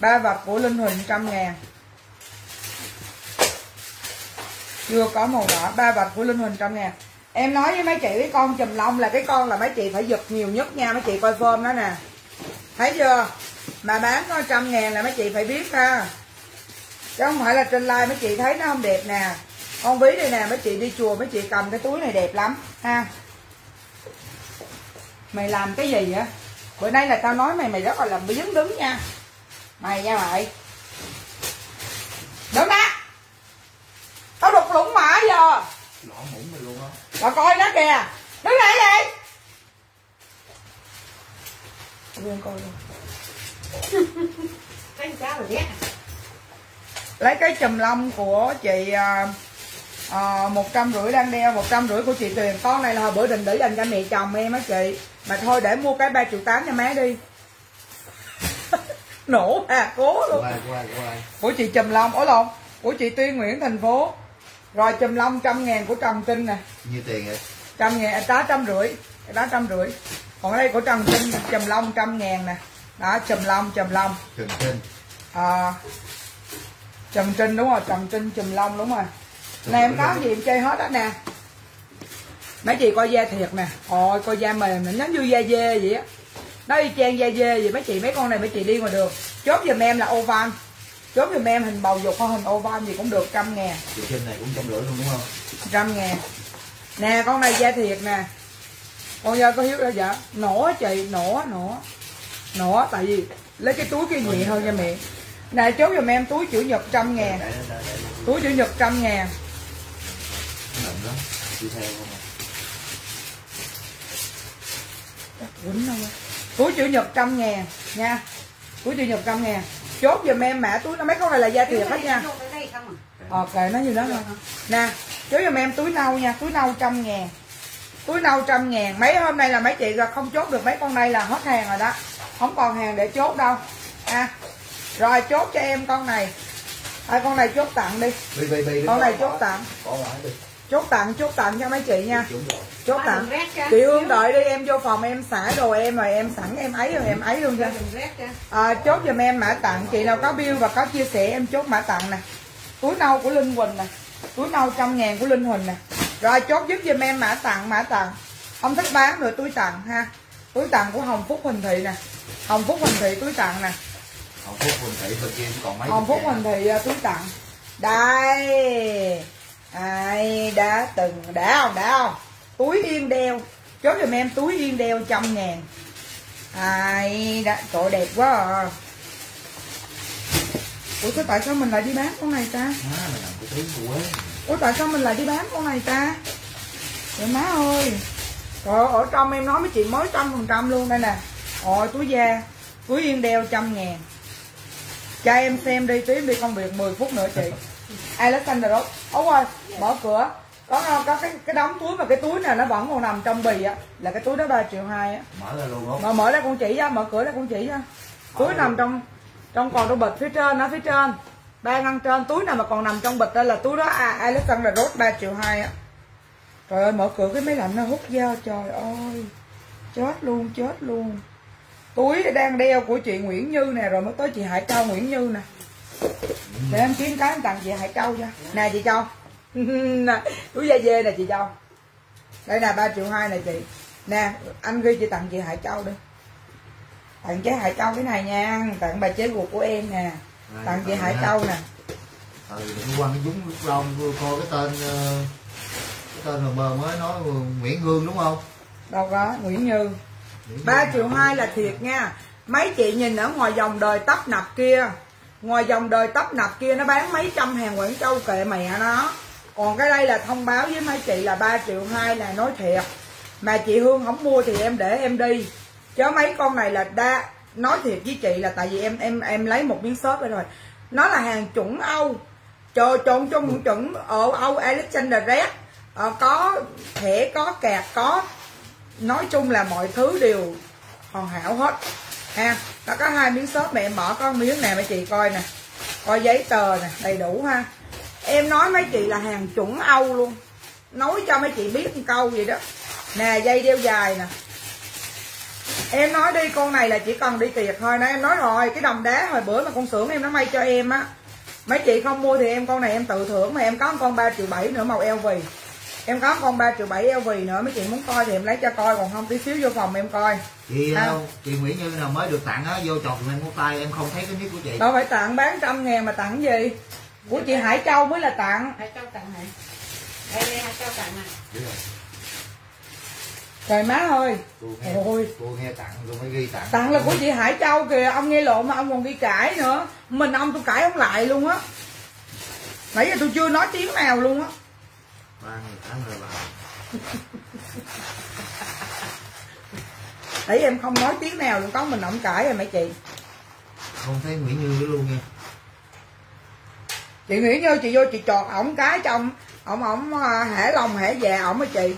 Ba vạch của Linh Huỳnh trăm ngàn. Chưa có màu đỏ, ba vạch của Linh Huỳnh trong nè em nói với mấy chị, cái con chùm lông là cái con là mấy chị phải giật nhiều nhất nha, mấy chị coi phơm đó nè. Thấy chưa? Mà bán có trăm ngàn là mấy chị phải biết ha. Chứ không phải là trên like mấy chị thấy nó không đẹp nè. Con ví đây nè, mấy chị đi chùa, mấy chị cầm cái túi này đẹp lắm, ha. Mày làm cái gì vậy? Bữa nay là tao nói mày mày rất là làm biến đứng nha. Mày nha mày. Đúng đó mã giờ lõ mũi mày luôn á. Bà coi nó kìa. Đứng lại đi. Nguyên coi luôn. [LAUGHS] Lấy cái chùm lông của chị à, một trăm rưỡi đang đeo một trăm rưỡi của chị Tuyền. Con này là hồi bữa định để dành cho mẹ chồng em á chị. Mà thôi để mua cái ba triệu tám cho má đi. [LAUGHS] Nổ à cố luôn. Của chị chùm lông ủa lộn của chị Tuyên Nguyễn thành phố rồi chùm lông trăm ngàn của Trần Trinh nè. Nhiêu tiền vậy? Trăm ngàn tá trăm rưỡi. Tá trăm rưỡi. Còn ở đây của Trần Trinh chùm lông trăm ngàn nè. Đó chùm lông chùm lông. Trần Trinh. À, Trần Trinh đúng rồi Trần Trinh chùm lông đúng rồi. Nè em có gì em chơi hết đó nè. Mấy chị coi da thiệt nè. Ôi coi da mềm nó giống như da dê vậy á. Nó y chang da dê vậy mấy chị mấy con này mấy chị đi ngoài đường. Chốt giùm em là oval chốt giùm em hình bầu dục hoặc hình oval gì cũng được trăm ngàn. Trần Trinh này cũng trăm rưỡi luôn đúng không? Trăm ngàn. Nè con này da thiệt nè. Con da có hiếu đâu dạ. Nổ chị nổ nổ. Nổ tại vì lấy cái túi kia nhẹ hơn nha mẹ. Nè chốt giùm em túi chữ nhật trăm ngàn. để để để túi chữ nhật trăm ngàn. Túi chữ nhật trăm ngàn nha. Túi chữ nhật trăm ngàn chốt giùm em mã túi nó mấy con này là da thiệt hết nha. à ok nó như đó thôi nè chốt giùm em túi nâu nha túi nâu trăm ngàn. Túi nâu trăm ngàn. Mấy hôm nay là mấy chị là không chốt được mấy con đây là hết hàng rồi đó. Không còn hàng để chốt đâu. À rồi chốt cho em con này. À, con này chốt tặng đi. Con này chốt tặng. bỏ ngoài đi chốt tặng chốt tặng cho mấy chị nha. Chốt tặng. chị Hương đợi đi em vô phòng em xả đồ em rồi em sẵn em ấy rồi em ấy luôn cho. À, chốt giùm em mã tặng. Chị nào có bill và có chia sẻ em chốt mã tặng nè. Túi nâu của Linh Quỳnh nè. Túi nâu trăm ngàn của Linh Huỳnh nè. Rồi chốt giúp giùm em mã tặng mã tặng. Không thích bán rồi túi tặng ha. Túi tặng của Hồng Phúc Huỳnh Thị nè. Hồng Phúc Huỳnh Thị túi tặng nè. Hồng Phúc Huỳnh Thị còn mấy Hồng Phúc. Huỳnh Thị à, túi tặng. Đây ai đã từng đã không đã không? Túi yên đeo. Chốt giùm em túi yên đeo trăm ngàn. Ai đã trời đẹp quá à. Ủa sao tại sao mình lại đi bán con này ta? Ủa tại sao mình lại đi bán con này ta? Trời má ơi. Trời ở trong em nói với chị mới trăm phần trăm luôn đây nè. Ôi túi da. Túi yên đeo trăm ngàn. Cho em xem đi em đi công việc 10 phút nữa chị Alexander Road Út ơi mở cửa. Có có cái cái đóng túi mà cái túi này nó vẫn còn nằm trong bì á là cái túi đó 3 triệu hai á. Mở ra luôn không? Mà mở ra con chỉ ra mở cửa ra con chỉ ra túi nằm trong trong còn trong bịch phía trên nó phía trên. Ba ngăn trên túi nào mà còn nằm trong bịch đó là túi đó à, Alexander Road 3 triệu hai á. Trời ơi mở cửa cái máy lạnh nó hút dao trời ơi. Chết luôn chết luôn. Túi đang đeo của chị Nguyễn Như nè rồi mới tới chị Hải Châu Nguyễn Như nè để em kiếm cái em tặng chị Hải Châu cho nè chị Châu. [LAUGHS] Nè, túi da dê nè chị Châu. Đây là 3 triệu hai nè chị. Nè anh ghi chị tặng chị Hải Châu đi. Tặng chế Hải Châu cái này nha. Tặng bà chế ruột của em nè. Tặng chị Hải Châu nè. Ừ đừng quăng dúng lúc lông vừa coi cái tên ờ, cái tên mà bờ mới nói Nguyễn Hương đúng không? Đâu có Nguyễn Như Nguyễn 3 Hương. triệu hai là thiệt nha. Mấy chị nhìn ở ngoài dòng đời tấp nập kia ngoài dòng đời tấp nập kia nó bán mấy trăm hàng Quảng Châu kệ mẹ nó. Còn cái đây là thông báo với mấy chị là 3 triệu hai là nói thiệt. Mà chị Hương không mua thì em để em đi. Chứ mấy con này là đa nói thiệt với chị là tại vì em em em lấy một miếng shop đây rồi. Nó là hàng chuẩn Âu. Trời trộn trong những chuẩn ở Âu Alexander Red ờ, có thẻ có kẹt có nói chung là mọi thứ đều hoàn hảo hết ha nó có hai miếng xốp mẹ em mở con miếng nè mấy chị, coi nè. Coi giấy tờ nè, đầy đủ ha. Em nói mấy chị là hàng chuẩn Âu luôn. Nói cho mấy chị biết một câu gì đó. Nè, dây đeo dài nè. Em nói đi, con này là chỉ cần đi tiệc thôi nè. Em nói rồi, cái đồng đá hồi bữa mà con xưởng em nó may cho em á. Mấy chị không mua thì em, con này em tự thưởng mà em có một con 3 triệu bảy nữa màu LV em có con 3 triệu bảy LV nữa mấy chị muốn coi thì em lấy cho coi còn không tí xíu vô phòng em coi. Chị À. chị Nguyễn Như nào mới được tặng á vô chọt lên ngón tay em không thấy cái nick của chị. Đâu phải tặng bán trăm ngàn mà tặng gì? Của chị Hải Châu mới là tặng. Hai châu tặng này. Đây đây hai châu tặng này trời má ơi. Cô nghe Ôi. cô nghe tặng rồi mới ghi tặng. Tặng là của chị Hải Châu kìa ông nghe lộn mà ông còn đi cãi nữa. Mình ông tôi cãi ông lại luôn á. Nãy giờ tôi chưa nói tiếng nào luôn á ba ngày tám rồi bà giờ em không nói tiếng nào luôn có mình ông cãi rồi mấy chị. Không thấy Nguyễn Như luôn nha. Chị nghĩ như chị vô chị chọt ổng cái trong ổng ổng à, hẻ lòng hẻ dạ ổng á chị.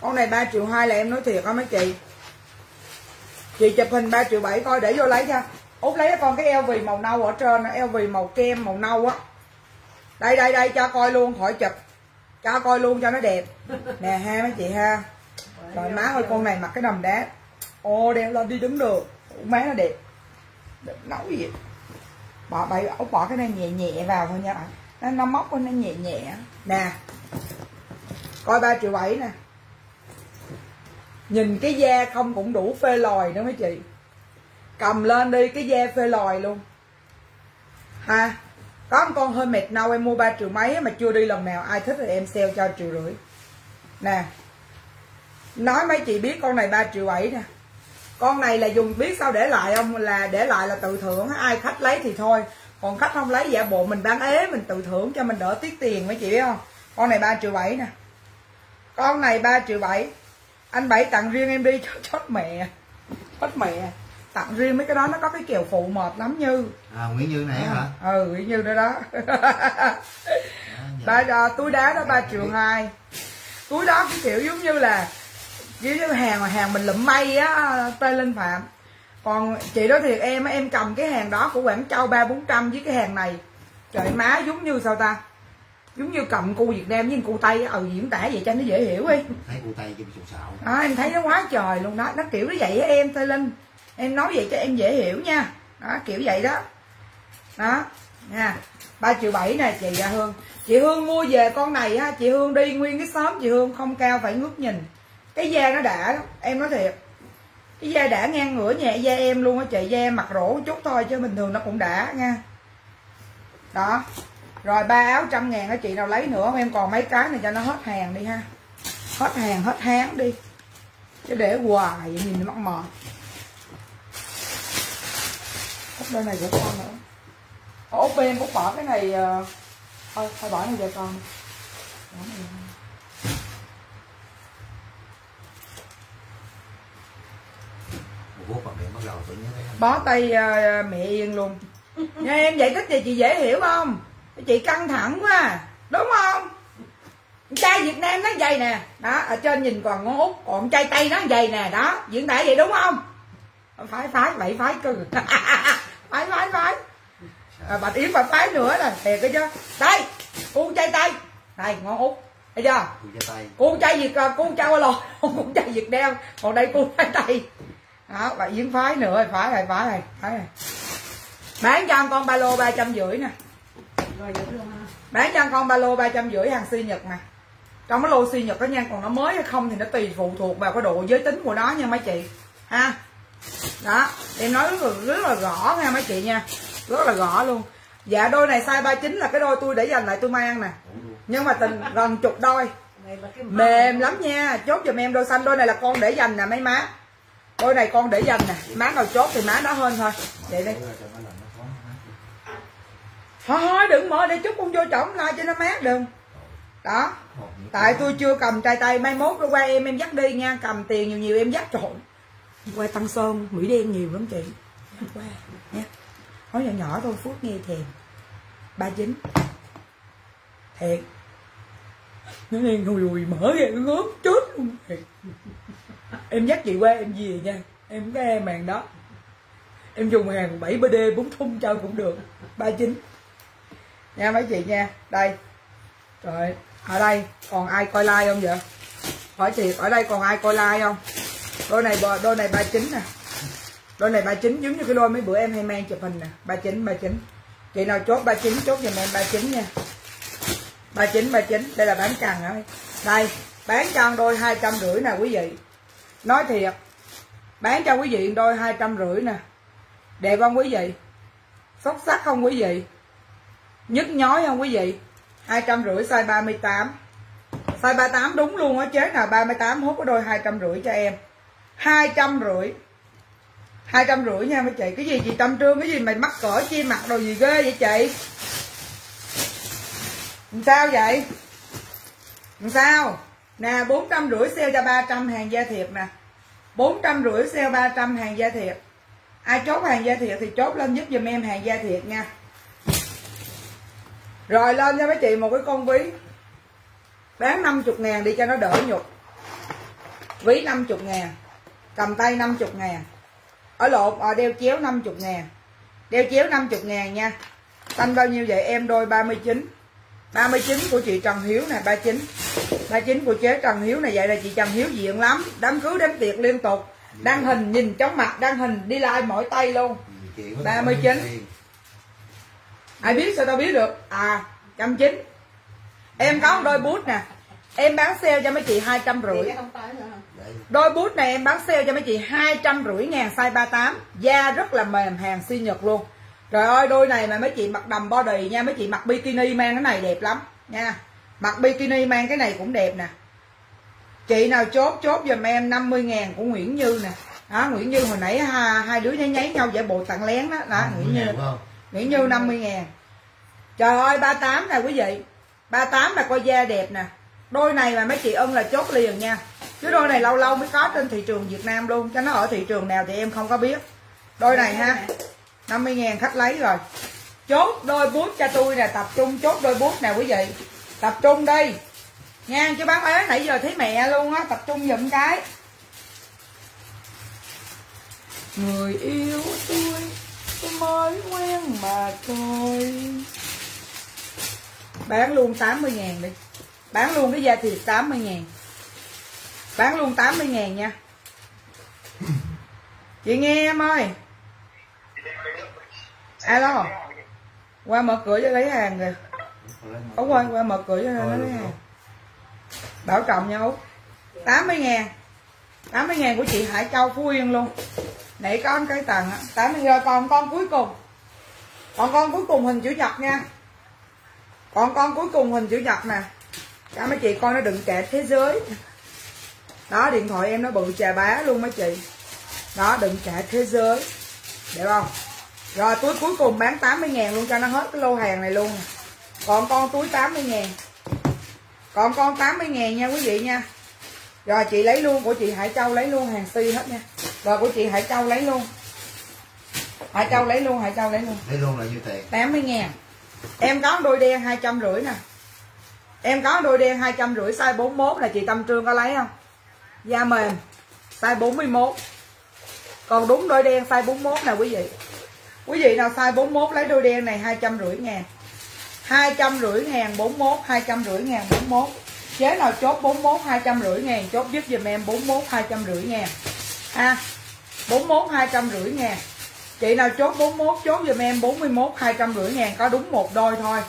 Con này 3 triệu hai là em nói thiệt á mấy chị. Chị chụp hình 3 triệu bảy coi để vô lấy cho út lấy con cái LV màu nâu ở trên LV màu kem màu nâu á. Đây đây đây cho coi luôn khỏi chụp cho coi luôn cho nó đẹp. Nè ha mấy chị ha. Rồi má ơi con này mặc cái đầm đá. Ô đeo lên đi đứng được. Má nó đẹp. Đẹp nấu gì vậy? bỏ bậy ốc bỏ cái này nhẹ nhẹ vào thôi nha. Bạn nó, nó móc nó nhẹ nhẹ. Nè. Coi 3 triệu bảy nè. Nhìn cái da không cũng đủ phê lòi nữa mấy chị. Cầm lên đi cái da phê lòi luôn. Ha có một con hơi mệt nâu, em mua 3 triệu mấy mà chưa đi lần nào. Ai thích thì em sale cho triệu rưỡi. Nè, nói mấy chị biết con này 3 triệu bảy nè. Con này là dùng, biết sao để lại không? Là để lại là tự thưởng. Ai khách lấy thì thôi. Còn khách không lấy, giả bộ mình bán ế, mình tự thưởng cho mình đỡ tiết tiền mấy chị biết không? Con này 3 triệu bảy nè. Con này 3 triệu bảy. Anh bảy tặng riêng em đi cho [LAUGHS] chết mẹ. Chết mẹ tặng riêng mấy cái đó nó có cái kèo phụ mệt lắm như. À Nguyễn Như này hả? Ừ nghĩ như đó đó. Đó, ba à, túi đá đó 3 triệu hai. Túi đó cái kiểu giống như là giống như hàng mà hàng mình lụm may á tê linh phạm. Còn chị đó thiệt em á, em cầm cái hàng đó của quảng châu ba bốn trăm với cái hàng này. Trời má giống như sao ta? Giống như cầm cu việt nam với cu tây ờ diễn tả vậy cho nó dễ hiểu đi. Thấy cô tay trong sụt sạo. Đó em thấy nó quá trời luôn đó. Nó kiểu nó vậy á em tê linh em nói vậy cho em dễ hiểu nha. Đó, kiểu vậy đó. Đó, nha. Ba triệu bảy nè, chị dạ hương. Chị hương mua về con này ha chị hương đi nguyên cái xóm chị hương không cao phải ngước nhìn. Cái da nó đã lắm em nói thiệt. Cái da đã ngang ngửa nhẹ da em luôn á chị, da em mặc rổ một chút thôi chứ bình thường nó cũng đã nha. Đó. Rồi ba áo trăm ngàn á chị, nào lấy nữa không? Em còn mấy cái này cho nó hết hàng đi ha. Hết hàng, hết tháng đi. Chứ để hoài vậy nhìn nó mắc mờ. Út bên này của con nữa. Út bên cũng bỏ cái này ờ, thôi thôi bỏ này về con. Bó tay ờ, mẹ yên luôn. Nha em giải thích gì chị dễ hiểu không? Chị căng thẳng quá à. đúng không? Trai việt nam nó vậy nè. Đó ở trên nhìn còn ngon út còn trai tây nó vậy nè. Đó diễn tả vậy đúng không? Phái phái bảy phái cưng [LAUGHS] phái phái phái à, bạch yến bạch phái nữa là thiệt cái chứ. Đây cu trai tây đây ngon út. Thấy chưa? Cùi da tay. Cu trai việt à, cu trai qua lò cu trai việt nam. Còn đây cu trai tây đó và yến phái nữa phái này phái này phái này. Bán cho con ba lô ba trăm rưỡi nè. Rồi được luôn ha. Bán cho con ba lô ba trăm rưỡi hàng si nhật nè. Trong cái lô si nhật đó nha còn nó mới hay không thì nó tùy phụ thuộc vào cái độ giới tính của nó nha mấy chị. Ha đó em nói rất là, rất là rõ nha mấy chị nha. Rất là rõ luôn. Dạ đôi này size 39 là cái đôi tôi để dành lại tôi mang nè. Nhưng mà tình gần chục đôi. Mềm lắm nha. Chốt giùm em đôi xanh đôi này là con để dành nè mấy má. Đôi này con để dành nè. Má nào chốt thì má đó hơn thôi. Vậy đi. Thôi thôi đừng mở để chút con vô trỏng la cho nó mát đừng. Đó. Tại tôi chưa cầm trai tay mai mốt nó qua em em dắt đi nha. Cầm tiền nhiều nhiều em dắt trộn qua tăng sơn mũi đen nhiều lắm chị. Qua nha nói nhỏ nhỏ thôi, phước nghe thèm. Ba chín thiệt. Nó đen ngồi lùi mở ra gớm chết luôn. Thiệt em dắt chị qua, em về nha. Em cái em hàng đó. Em dùng hàng 7 bd bốn thun cho cũng được. 39 nha, mấy chị nha. Đây. Rồi ở đây còn ai coi like không vậy? Hỏi chị, ở đây còn ai coi like không? Đôi này bò- đôi này 39 nè. Đôi này 39 giống như cái đôi mấy bữa em hay mang chụp hình nè. 39 39 chị nào chốt 39 chốt giùm em 39 nha. 39 39 đây là bán càng rồi đây, bán cho đôi hai trăm rưỡi nè, quý vị. Nói thiệt, bán cho quý vị đôi hai trăm rưỡi nè. Đẹp không quý vị? Xốc sắc không quý vị? Nhức nhói không quý vị? hai trăm rưỡi size 38 size 38 đúng luôn á chế nào 38 hút có đôi hai trăm rưỡi cho em hai trăm rưỡi. hai trăm rưỡi nha mấy chị. Cái gì chị tâm trương, cái gì mày mắc cỡ chi mặt đồ gì ghê vậy chị? Làm sao vậy? Làm sao? Nè, bốn trăm rưỡi sale cho 300 hàng da thiệt nè. bốn trăm rưỡi sale 300 hàng da thiệt ai chốt hàng da thiệt thì chốt lên giúp giùm em hàng da thiệt nha. Rồi lên cho mấy chị, một cái con ví. Bán 50 ngàn đi cho nó đỡ nhục. Ví 50 ngàn cầm tay 50 ngàn. Ở lộn à, đeo chéo 50 ngàn. Đeo chéo 50 ngàn nha. Xanh bao nhiêu vậy em? Đôi 39 39 của chị Trần Hiếu nè 39 39 của chế Trần Hiếu này vậy là chị Trần Hiếu diện lắm. Đám cưới đám tiệc liên tục. Đăng hình nhìn chóng mặt đăng hình đi like mỗi tay luôn. 39. ai biết sao tao biết được? À trăm chín. Em có một đôi bút nè em bán sale cho mấy chị hai trăm rưỡi. Đôi bút này em bán sale cho mấy chị hai trăm rưỡi ngàn size 38 da rất là mềm hàng si nhật luôn. Trời ơi đôi này mà mấy chị mặc đầm body nha mấy chị mặc bikini mang cái này đẹp lắm. Nha mặc bikini mang cái này cũng đẹp nè. Chị nào chốt chốt giùm em 50 ngàn của Nguyễn Như nè. Đó Nguyễn Như hồi nãy hai, hai đứa nháy nháy nhau giả bộ tặng lén đó. Đó Nguyễn Như. Nguyễn Như 50 ngàn. Trời ơi 38 nè quý vị. 38 là coi da đẹp nè Đôi này mà mấy chị ưng là chốt liền nha. Chứ đôi này lâu lâu mới có trên thị trường Việt Nam luôn, Cho nó ở thị trường nào thì em không có biết. Đôi này ha 50 ngàn khách lấy rồi. Chốt đôi bút cho tôi nè, Tập trung chốt đôi bút nè quý vị. Tập trung đi. Nha, chứ bán ế nãy giờ thấy mẹ luôn á, Tập trung giùm cái. Người yêu tôi Tôi mới quen mà thôi. Bán luôn 80 ngàn đi. Bán luôn cái da thịt 80 ngàn. Bán luôn 80 ngàn nha. Chị nghe em ơi. Alo. Qua mở cửa cho lấy hàng rồi Út ơi qua mở cửa cho lấy hàng. Bảo trọng nha Út. 80 ngàn. 80 ngàn của chị Hải Châu Phú Yên luôn. Nãy con cái tầng á. 80 giờ còn con cuối cùng. Còn con cuối cùng hình chữ nhật nha. Còn con cuối cùng hình chữ nhật nè Cả mấy chị coi nó đựng kệ thế giới. Đó điện thoại em nó bự trà bá luôn mấy chị. Đó đựng kệ thế giới. Đẹp không? Rồi túi cuối cùng bán 80 ngàn luôn cho nó hết cái lô hàng này luôn. Còn con túi 80 ngàn. Còn con 80 ngàn nha quý vị nha. Rồi chị lấy luôn của chị Hải Châu lấy luôn hàng si hết nha. Rồi của chị Hải Châu lấy luôn. Hải Châu lấy luôn Hải Châu lấy luôn. Lấy luôn là nhiêu tiền? 80 ngàn. Em có đôi đen hai trăm rưỡi nè em có đôi đen hai trăm rưỡi size 41 là chị Tâm Trương có lấy không da mềm size 41 còn đúng đôi đen size 41 nè quý vị quý vị nào size 41 lấy đôi đen này hai trăm rưỡi ngàn hai trăm rưỡi ngàn 41 hai trăm rưỡi ngàn 41 chế nào chốt 41 hai trăm rưỡi ngàn chốt giúp dùm em 41 hai trăm rưỡi ngàn ha 41 hai trăm rưỡi ngàn chị nào chốt 41 chốt dùm em 41 hai trăm rưỡi ngàn có đúng một đôi thôi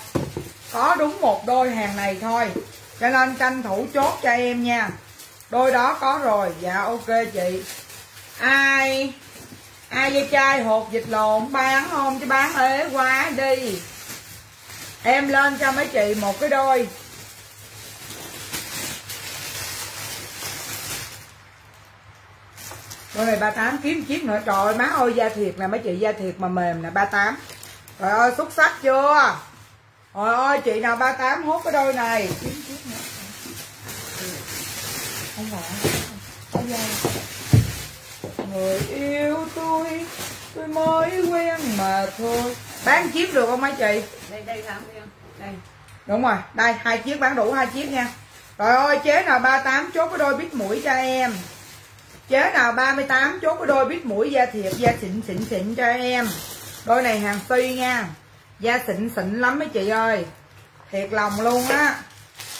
có đúng một đôi hàng này thôi. Cho nên tranh thủ chốt cho em nha. Đôi đó có rồi. Dạ ok chị. Ai? Ai dây chai hột vịt lộn? Bán không? Chứ bán ế quá đi. Em lên cho mấy chị một cái đôi. Đôi này 38 kiếm chiếc nữa. Trời ơi, má ơi, da thiệt nè. Mấy chị da thiệt mà mềm nè. 38 Trời ơi, xuất sắc chưa? Trời ơi chị nào 38 hốt cái đôi này. Không phải Người yêu tôi Tôi mới quen mà thôi. Bán chiếc được không mấy chị? Đây đây không? đây. Đúng rồi Đây hai chiếc bán đủ hai chiếc nha. Trời ơi chế nào 38 chốt cái đôi bít mũi cho em. Chế nào 38 chốt cái đôi bít mũi da thiệt da xịn xịn xịn cho em. Đôi này hàng si nha Da xịn xịn lắm mấy chị ơi. Thiệt lòng luôn á.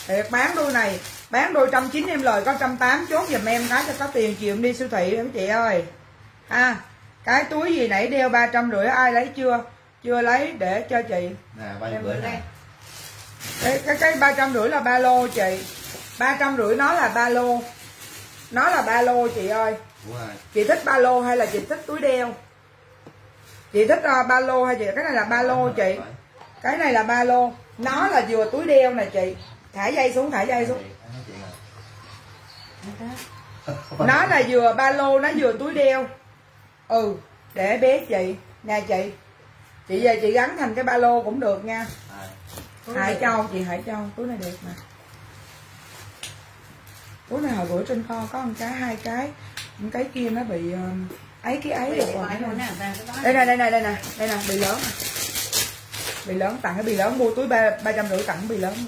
Thiệt bán đôi này Bán đôi trăm chín em lời có trăm tám chốt giùm em cái cho có tiền chịu em đi siêu thị mấy chị ơi. Ha Cái túi gì nãy đeo ba trăm rưỡi ai lấy chưa? Chưa lấy để cho chị. Nè em bữa đây cái cái cái ba trăm rưỡi là ba lô chị. Ba trăm rưỡi nó là ba lô. Nó là ba lô chị ơi. Chị thích ba lô hay là chị thích túi đeo chị thích uh, ba lô hay chị? Cái này là ba lô chị. Cái này là ba lô. Nó là vừa túi đeo nè chị. Thả dây xuống thả dây xuống. Nó là vừa ba lô nó vừa túi đeo. Ừ để bé chị nè chị. Chị về chị gắn thành cái ba lô cũng được nha. Hải Châu chị Hải Châu túi này đẹp nè túi này hồi bữa trên kho có một cái hai cái. Những cái kia nó bị ờ, ấy cái ấy được rồi đây nè đây nè đây nè đây nè bị lớn bị lớn tặng cái bị lớn mua túi ba ba trăm rưỡi tặng cái bị lớn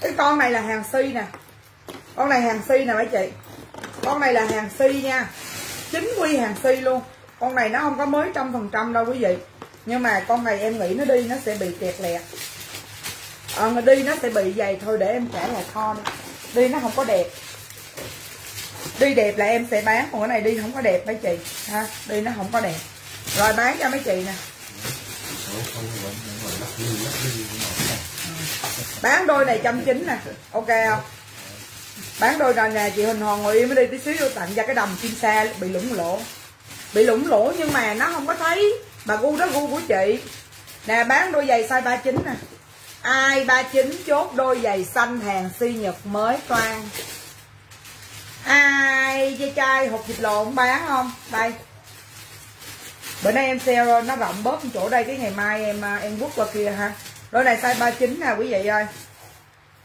cái con này là hàng si nè. Con này hàng si nè mấy chị. Con này là hàng si nha. Chính quy hàng si luôn. Con này nó không có mới trăm phần trăm đâu quý vị. Nhưng mà con này em nghĩ nó đi nó sẽ bị kẹt lẹt. Ờ mà đi nó sẽ bị dày thôi để em trả lại kho đi. Đi nó không có đẹp đi đẹp là em sẽ bán, còn cái này đi không có đẹp mấy chị. Ha, đi nó không có đẹp. Rồi bán cho mấy chị nè. Bán đôi này trăm chín nè. Ok không? Bán đôi này nè, chị hình hòn ngồi im mới đi tí xíu vô tặng ra cái đầm chim sa bị lủng lỗ. Bị lủng lỗ nhưng mà nó không có thấy. Bà gu đó gu của chị. Nè, bán đôi giày size 39 nè. Ai 39 chốt đôi giày xanh hàng si nhật mới toan ai dây chai hộp thịt lộn, bán không? Đây. Bữa nay em sale nó rộng bớt chỗ đây, cái ngày mai em à, em quất qua kia ha. Đôi này size 39 nè, quý vị ơi.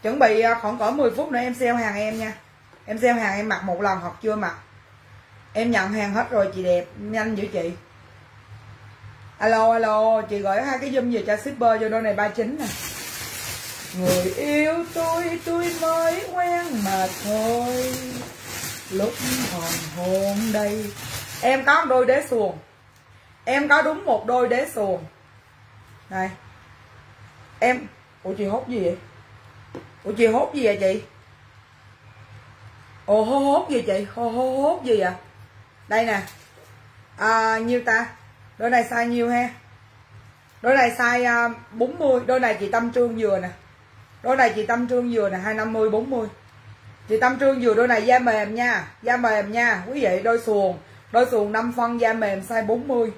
Chuẩn bị à, khoảng cỡ 10 phút nữa em sale hàng em nha. Em sale hàng em mặc một lần, hoặc chưa mặc. Em nhận hàng hết rồi, chị đẹp. Nhanh dữ chị. Alo alo, chị gửi hai cái zoom về cho shipper cho đôi này 39 nè. Người yêu tôi tôi mới quen mà thôi lúc hoàng hôn đây. Em có một đôi đế xuồng. Em có đúng một đôi đế xuồng. Này. Em ủa chị hốt gì vậy? Ủa chị hốt gì vậy chị? Ồ hô hốt gì chị? Hô hô hốt gì vậy? Đây nè. À, nhiêu ta? Đôi này size nhiêu ha đôi này size à, 40 đôi này chị tâm trương vừa nè. Đôi này chị tâm trương vừa nè. 250 40 chị tâm trương vừa đôi này da mềm nha da mềm nha quý vị đôi xuồng đôi xuồng 5 phân da mềm size 40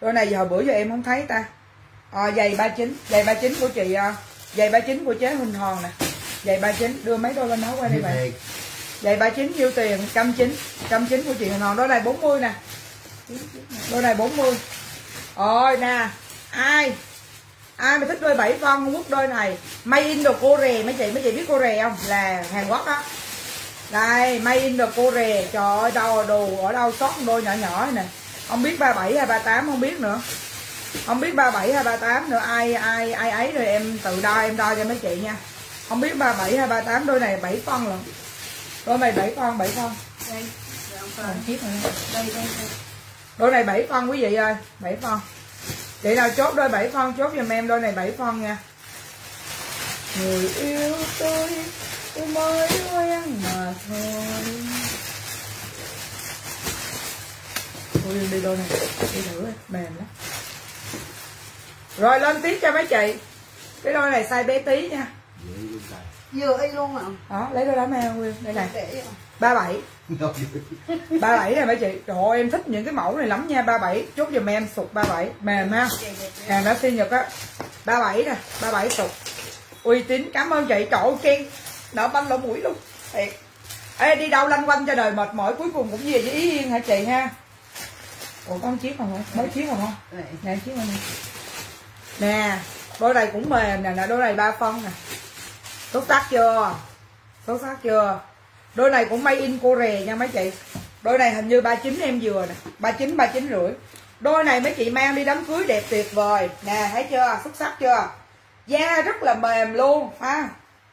đôi này giờ bữa giờ em không thấy ta. À, giày 39 giày 39 của chị uh, giày 39 của chế Huỳnh Hòn nè. Giày 39 đưa mấy đôi lên nói qua đây bạn. giày 39 nhiêu tiền? 190 190 của chị Huỳnh Hòn đôi này 40 nè. Đôi này 40 rồi nè ai? Ai mà thích đôi 7 phân quốc đôi này? May in đồ cô rè mấy chị mấy chị biết cô rè không? Là Hàn Quốc á đây may in đồ cô rè. Trời ơi đâu đồ ở đâu sót đôi nhỏ nhỏ này nè. Không biết 37 hay 38 không biết nữa. Không biết 37 hay 38 nữa. Ai ai ai ấy rồi em tự đo em đo cho mấy chị nha. Không biết 37 hay 38 đôi này 7 phân lận. Đôi này 7 phân 7 phân. Đây còn chiếc này đây đây đây. Đôi này 7 phân quý vị ơi. 7 phân. Chị nào chốt đôi 7 phân chốt giùm em đôi này 7 phân nha. Người yêu tôi tôi mới quen thôi. Ôi đi đôi này? Đi thử mềm lắm. Rồi lên tiếp cho mấy chị. Cái đôi này size bé tí nha. Vừa y luôn à đó lấy đôi đám em nguyên đây này. 37 Đâu vậy? 37 [LAUGHS] này mấy chị. Trời ơi em thích những cái mẫu này lắm nha 37 chốt giùm em sụt 37 mềm ha. Hàng đã sinh nhật á. 37 nè 37 sụt. Uy tín cảm ơn chị. Trời ơi khen. Nở banh lỗ mũi luôn. Thiệt ê đi đâu lanh quanh cho đời mệt mỏi cuối cùng cũng về với ý yên hả chị ha? Ủa con chiếc còn không? Mới chiếc không? Đây. nè chiếc không nè? Đôi này cũng mềm nè nè đôi này ba phân nè. Xuất sắc chưa? Xuất sắc chưa? Đôi này cũng made in Korea nha mấy chị. Đôi này hình như 39 em vừa nè. 39 39 rưỡi. Đôi này mấy chị mang đi đám cưới đẹp tuyệt vời. Nè thấy chưa? Xuất sắc chưa? Da rất là mềm luôn ha.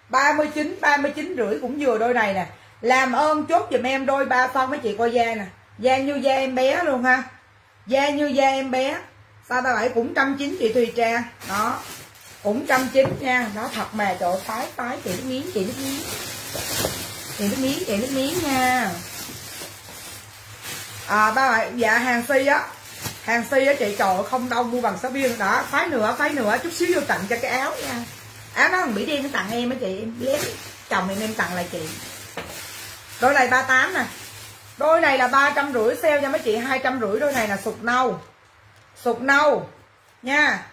39 39 rưỡi cũng vừa đôi này nè làm ơn chốt giùm em đôi ba phân mấy chị coi da nè. Da như da em bé luôn ha. Da như da em bé. Sao ta bảy cũng trăm chín chị Thùy Trang? Đó. Cũng trăm chín nha. Nó thật mà chỗ tái tái, chị nước miếng, chị nước miếng. Chị nước miếng, chị nước miếng nha. À ba bạn dạ hàng si á. Hàng si á, chị, trời không đâu, mua bằng sáu viên đó, phái nữa phái nữa, chút xíu vô tặng cho cái áo nha. Áo đó thằng mỹ đen, nó tặng em á chị, em lén. Chồng em em tặng lại chị đôi này 38 nè. Đôi này là ba trăm rưỡi sale cho mấy chị hai trăm rưỡi đôi này là sụt nâu. Sụt nâu nha.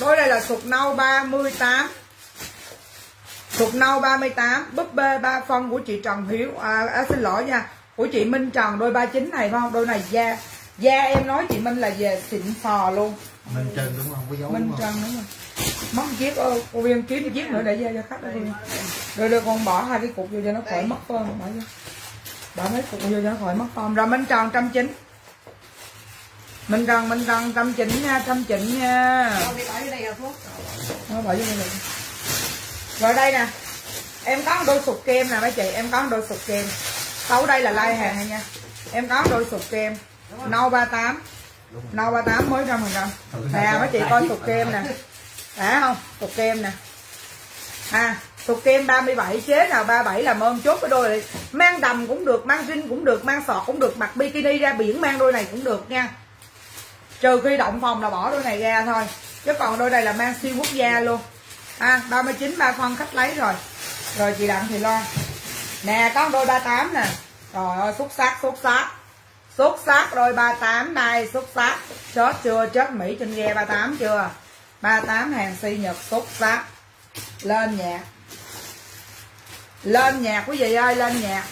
Đôi này là sụt nâu 38 sụt nâu 38 búp bê ba phân của chị Trần Hiếu. À, à, xin lỗi nha của chị Minh Trần đôi 39 này phải không? Đôi này da da em nói chị Minh là về xịn sò luôn. Minh Trân đúng không? Có dấu Minh đúng không? Trần đúng rồi mất chiếc ơ cô viên kiếm một chiếc nữa để ra cho khách đó Viên. rồi rồi con bỏ hai cái cục vô cho nó khỏi mất phơm bỏ vô. Bỏ mấy cục vô cho nó khỏi mất phơm rồi Minh Trần trăm chín. Minh Trần Minh Trần trăm chín nha trăm chín nha. Nó bỏ vô đây rồi rồi đây nè. Em có một đôi sụt kem nè mấy chị. Em có một đôi sụt kem. Xấu đây là like hàng nha. Em có một đôi sụt kem. Nâu 38 Đúng rồi. nâu 38 mới trăm phần trăm. Nè mấy chị coi sụt kem nè đã không? Cục kem nè. À cục kem 37 chế nào 37 làm ơn chốt cái đôi này. Mang đầm cũng được, mang jean cũng được, mang sọt cũng được, mặc bikini ra biển mang đôi này cũng được nha. Trừ khi động phòng là bỏ đôi này ra thôi. Chứ còn đôi này là mang siêu quốc gia luôn. À 39 ba con khách lấy rồi. Rồi chị đặng thì lo. Nè, có đôi 38 nè. Trời ơi, xuất sắc xuất sắc. Xuất sắc đôi 38 đây, xuất sắc. Chết chưa? Chết mỹ trên ghe 38 chưa? 38 hàng si nhật xuất sắc lên nhạc. Lên nhạc quý vị ơi, lên nhạc.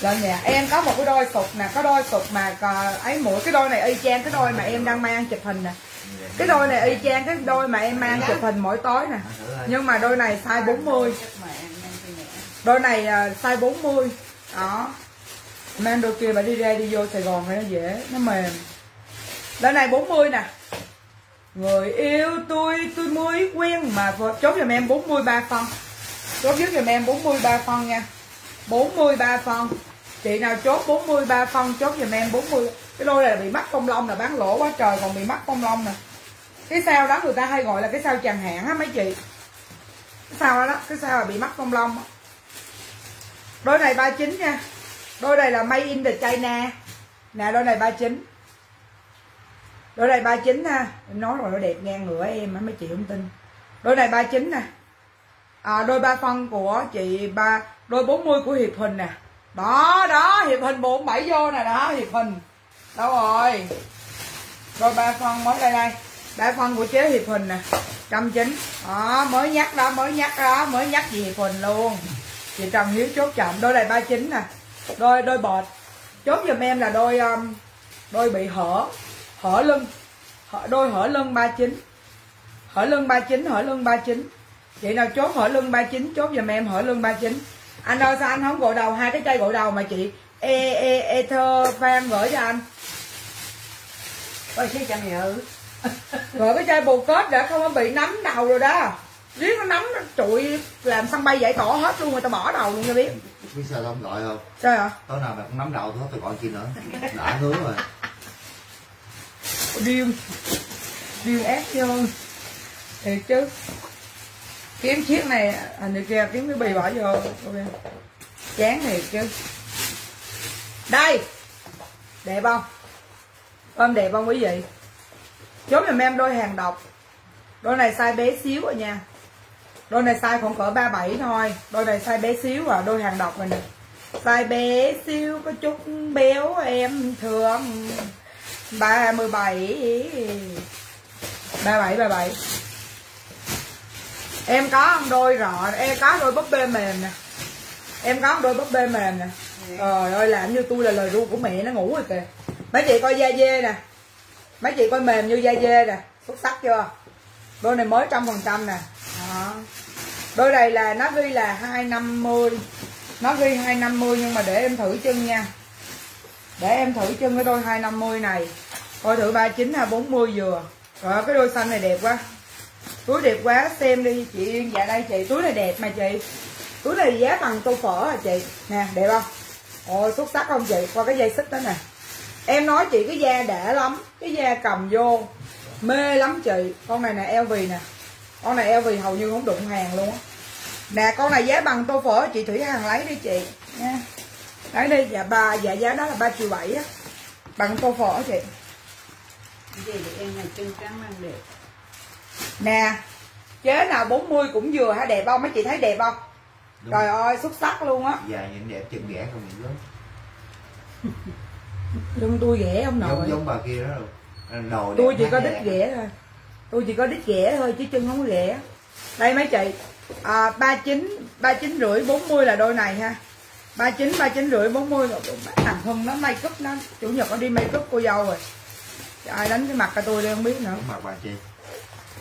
Lên nhạc. Em có một cái đôi sụt nè, có đôi sụt mà à, ấy mũi, cái đôi này y chang cái đôi mà em đang mang chụp hình nè. Cái đôi này y chang cái đôi mà em mang chụp hình mỗi tối nè. Nhưng mà đôi này size 40 đôi này à, size 40 đó. Mang đôi kia bà đi ra đi vô Sài Gòn thì nó dễ, nó mềm. Đôi này 40 nè người yêu tôi tôi mới quen mà chốt giùm em 43 phân. Chốt giúp giùm em 43 phân nha. 43 phân. Chị nào chốt 43 phân chốt giùm em 40 cái đôi này là bị mắc phong long là bán lỗ quá trời còn bị mắc phong long nè. Cái sao đó người ta hay gọi là cái sao tràn hạn á mấy chị. Cái sao đó, đó cái sao là bị mắc phong long đôi này 39 nha. Đôi này là made in the China. Nè đôi này 39 đôi này 39 ha em nói rồi nó đẹp ngang ngửa em mấy chị không tin. Đôi này 39 nè. À, đôi ba phân của chị ba đôi 40 của hiệp hình nè. Đó đó hiệp hình 47 vô nè đó hiệp hình đâu rồi? Đôi ba phân mới đây đây. Ba phân của chế hiệp hình nè trăm chín. Đó mới nhắc đó mới nhắc đó mới nhắc gì hiệp hình luôn. Chị Trần Hiếu chốt chậm đôi này 39 nè. Đôi đôi bọt. Chốt giùm em là đôi um, đôi bị hở hở lưng. Hở, đôi hở lưng 39 hở lưng 39 hở lưng 39 chị nào chốt hở lưng 39 chốt giùm em hở lưng 39 anh ơi sao anh không gội đầu? Hai cái chai gội đầu mà chị. E e ether fan gửi cho anh. Ôi, xe trăm nhự. rồi cái chai [LAUGHS] bồ kết đã không có bị nấm đầu rồi đó. Riết nó nấm nó trụi làm sân bay giải tỏa hết luôn người ta bỏ đầu luôn cho biết. Biết sao không gọi không? Sao hả tối nào mày cũng nắm đầu thôi tôi gọi chi nữa. Đã hứa rồi điên điên ép vô. Thiệt chứ, kiếm chiếc này à, hình như kia kiếm cái bì bỏ vô chán thiệt chứ. Đây! Đẹp không? Ôm đẹp không quý vị? Chốt giùm em đôi hàng độc. Đôi này size bé xíu rồi nha. Đôi này size khoảng cỡ 37 thôi. Đôi này size bé xíu à đôi hàng độc rồi nè. Size bé xíu, có chút béo em thường thương 37 37 37 em có một đôi rọ em có đôi búp bê mềm nè. Em có một đôi búp bê mềm nè. Trời ơi làm như tôi là lời ru của mẹ nó ngủ rồi kìa. Mấy chị coi da dê nè. Mấy chị coi mềm như da dê nè. Xuất sắc chưa? Đôi này mới trăm phần trăm nè. Đó. đôi này là nó ghi là 250 nó ghi 250 nhưng mà để em thử chân nha để em thử chân cái đôi 250 này. Coi thử 39 hay 40 vừa. Rồi cái đôi xanh này đẹp quá. Túi đẹp quá, xem đi, chị Yên dạ đây chị. Túi này đẹp mà chị. Túi này giá bằng tô phở à chị. Nè, đẹp không? Ôi xuất sắc không chị. Qua cái dây xích đó nè. Em nói chị cái da đã lắm. Cái da cầm vô. Mê lắm chị. Con này nè LV nè. Con này LV hầu như không đụng hàng luôn á. Nè, con này giá bằng tô phở, chị thủy hàng lấy đi chị. Nha lấy đi dạ ba dạ giá đó là ba triệu bảy á. Bằng tô phở chị. Gì để em này chân trắng mang đẹp. nè chế nào 40 cũng vừa hả? Đẹp không? Mấy chị thấy đẹp không? Đúng. trời ơi xuất sắc luôn á. Dài những đẹp chân ghẻ không những lớn lưng tôi ghẻ ông nội. Giống giống bà kia đó. Rồi đầu tôi chỉ có đít ghẻ thôi. Tôi chỉ có đít ghẻ thôi chứ chân không có ghẻ. Đây mấy chị. À, 39 39 rưỡi 40 là đôi này ha 39 39 rưỡi 40 là thằng Hưng nó make up nó chủ nhật nó đi make up cô dâu rồi. Ai đánh cái mặt cho tôi đây không biết nữa. Đúng mặt bà chi?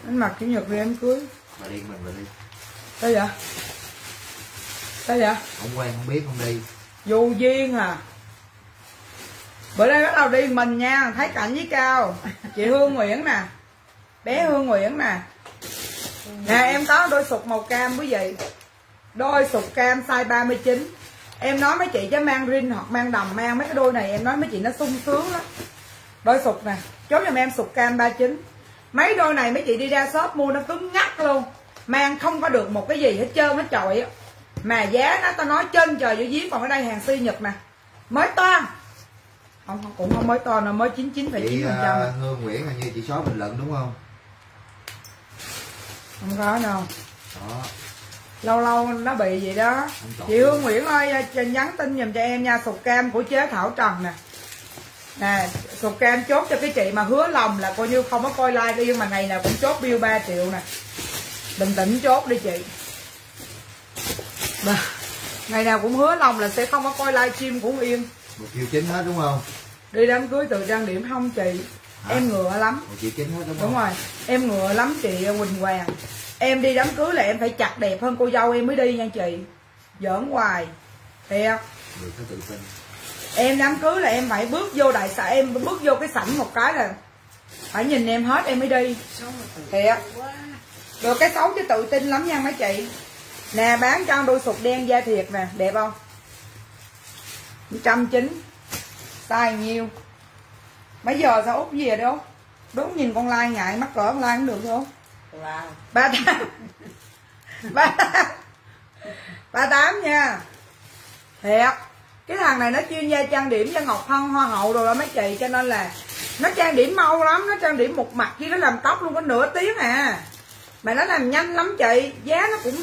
Đánh mặt chủ nhật đi em cưới. Bà đi mình bà đi. Sao vậy sao vậy không quen không biết không đi. Dù duyên à. Bữa nay bắt đầu đi mình nha thấy cảnh với cao. Chị hương nguyễn nè. Bé hương nguyễn nè. Nè em có đôi sụt màu cam quý vị. Đôi sụt cam size 39 em nói mấy chị chứ mang rin hoặc mang đầm mang mấy cái đôi này em nói mấy chị nó sung sướng lắm. Đôi sụt nè chốt giùm em sụt cam 39 mấy đôi này mấy chị đi ra shop mua nó cứng ngắt luôn. Mang không có được một cái gì hết trơn hết trọi á. Mà giá nó tao nói trên trời dưới giếng còn ở đây hàng si nhật nè. Mới toan không không, cũng không mới toan nó mới 99,9 chị phần trăm. Uh, Hương Nguyễn là như chị xóa bình luận đúng không? Không có đâu. Đó lâu lâu nó bị vậy đó. Chị Hương Nguyễn ơi nhắn tin giùm cho em nha sụt cam của chế Thảo Trần nè. Nè sụt cam chốt cho cái chị mà hứa lòng là coi như không có coi like đi nhưng mà ngày nào cũng chốt bill 3 triệu nè. Bình tĩnh chốt đi chị. Bà, ngày nào cũng hứa lòng là sẽ không có coi live stream của Yên. Một triệu chín hết đúng không? Đi đám cưới từ trang điểm không chị Hả? em ngựa lắm. Chín hết đúng không? đúng rồi. Em ngựa lắm chị Quỳnh Hoàng. Em đi đám cưới là em phải chặt đẹp hơn cô dâu em mới đi nha chị. Giỡn hoài. Thiệt được có tự tin. em đám cưới là em phải bước vô đại xã em bước vô cái sảnh một cái là phải nhìn em hết em mới đi. Thiệt quá. được cái xấu chứ tự tin lắm nha mấy chị. Nè bán cho đôi sụt đen da thiệt nè đẹp không? Trăm chín size nhiêu mấy giờ sao út gì rồi đâu đúng nhìn con lai ngại mắc cỡ con lai cũng được không? Wow. ba tám. Ba ba tám nha. Thiệt. Cái thằng này nó chuyên gia trang điểm cho ngọc hân hoa hậu rồi đó mấy chị cho nên là nó trang điểm mau lắm nó trang điểm một mặt chứ nó làm tóc luôn có nửa tiếng à. Mà nó làm nhanh lắm chị. Giá nó cũng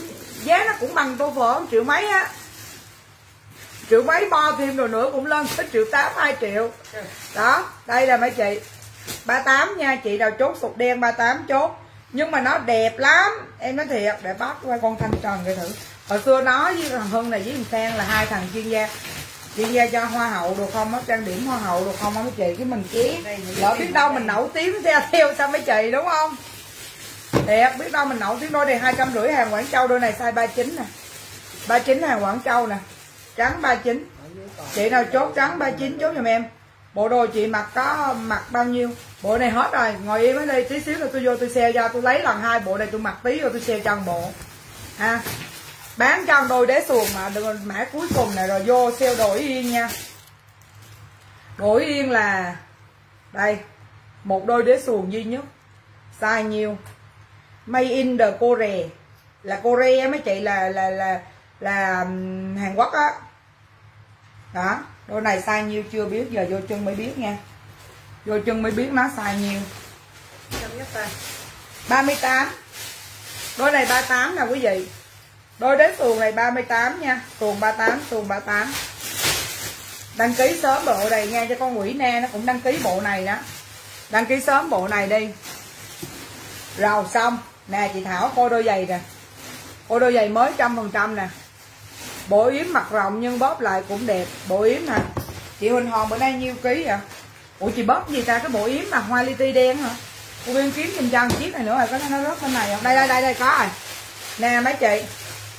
giá nó cũng bằng tô phở triệu mấy á triệu mấy bo thêm rồi nữa cũng lên tới triệu tám, hai triệu. Đó, đây là mấy chị. 38 nha, chị nào chốt sụt đen 38 chốt. Nhưng mà nó đẹp lắm. Em nói thiệt, để bắt qua con thanh trần coi thử. Hồi xưa nó với thằng hưng này với thằng sang là hai thằng chuyên gia. Chuyên gia cho hoa hậu được không á, trang điểm hoa hậu được không á, mấy chị cái mình kiếm lỡ biết đâu mình nổi tiếng theo theo sao mấy chị, đúng không? Thiệt biết đâu mình nổi tiếng đôi này hai trăm rưỡi hàng quảng châu, đôi này size 39 nè. 39 hàng quảng châu nè trắng 39 chị nào chốt trắng 39 chốt giùm em. Bộ đồ chị mặc có mặc bao nhiêu? Bộ này hết rồi. Ngồi im ở đây tí xíu là tôi vô tôi xe cho, tôi lấy lần hai bộ này tôi mặc tí rồi tôi xe cho bộ. Ha? Bán cho đôi đế xuồng mà, đừng mã cuối cùng này rồi vô sale đổi yên nha. Đổi yên là, đây, một đôi đế xuồng duy nhất. Size nhiêu made in the Korea. Là Korea mấy chị, là là là là Hàn Quốc á đó đôi này size nhiêu chưa biết giờ vô chân mới biết nha. Vô chân mới biết nó size nhiêu. 38 đôi này 38 nè quý vị. Đôi đến xuồng này 38 nha. Xuồng 38 xuồng 38 đăng ký sớm bộ này nha cho con quỷ ne nó cũng đăng ký bộ này đó. Đăng ký sớm bộ này đi. Rồi xong. Nè chị Thảo coi đôi giày nè. Coi đôi giày mới trăm phần trăm nè bộ yếm mặt rộng nhưng bóp lại cũng đẹp. Bộ yếm nè chị Huỳnh Hòn bữa nay nhiêu ký vậy? Ủa chị bóp gì ta? Cái bộ yếm mà hoa li ti đen hả? Cô biên kiếm giùm cho chiếc này nữa rồi có nó rớt bên này không? Đây đây đây đây có rồi. Nè mấy chị.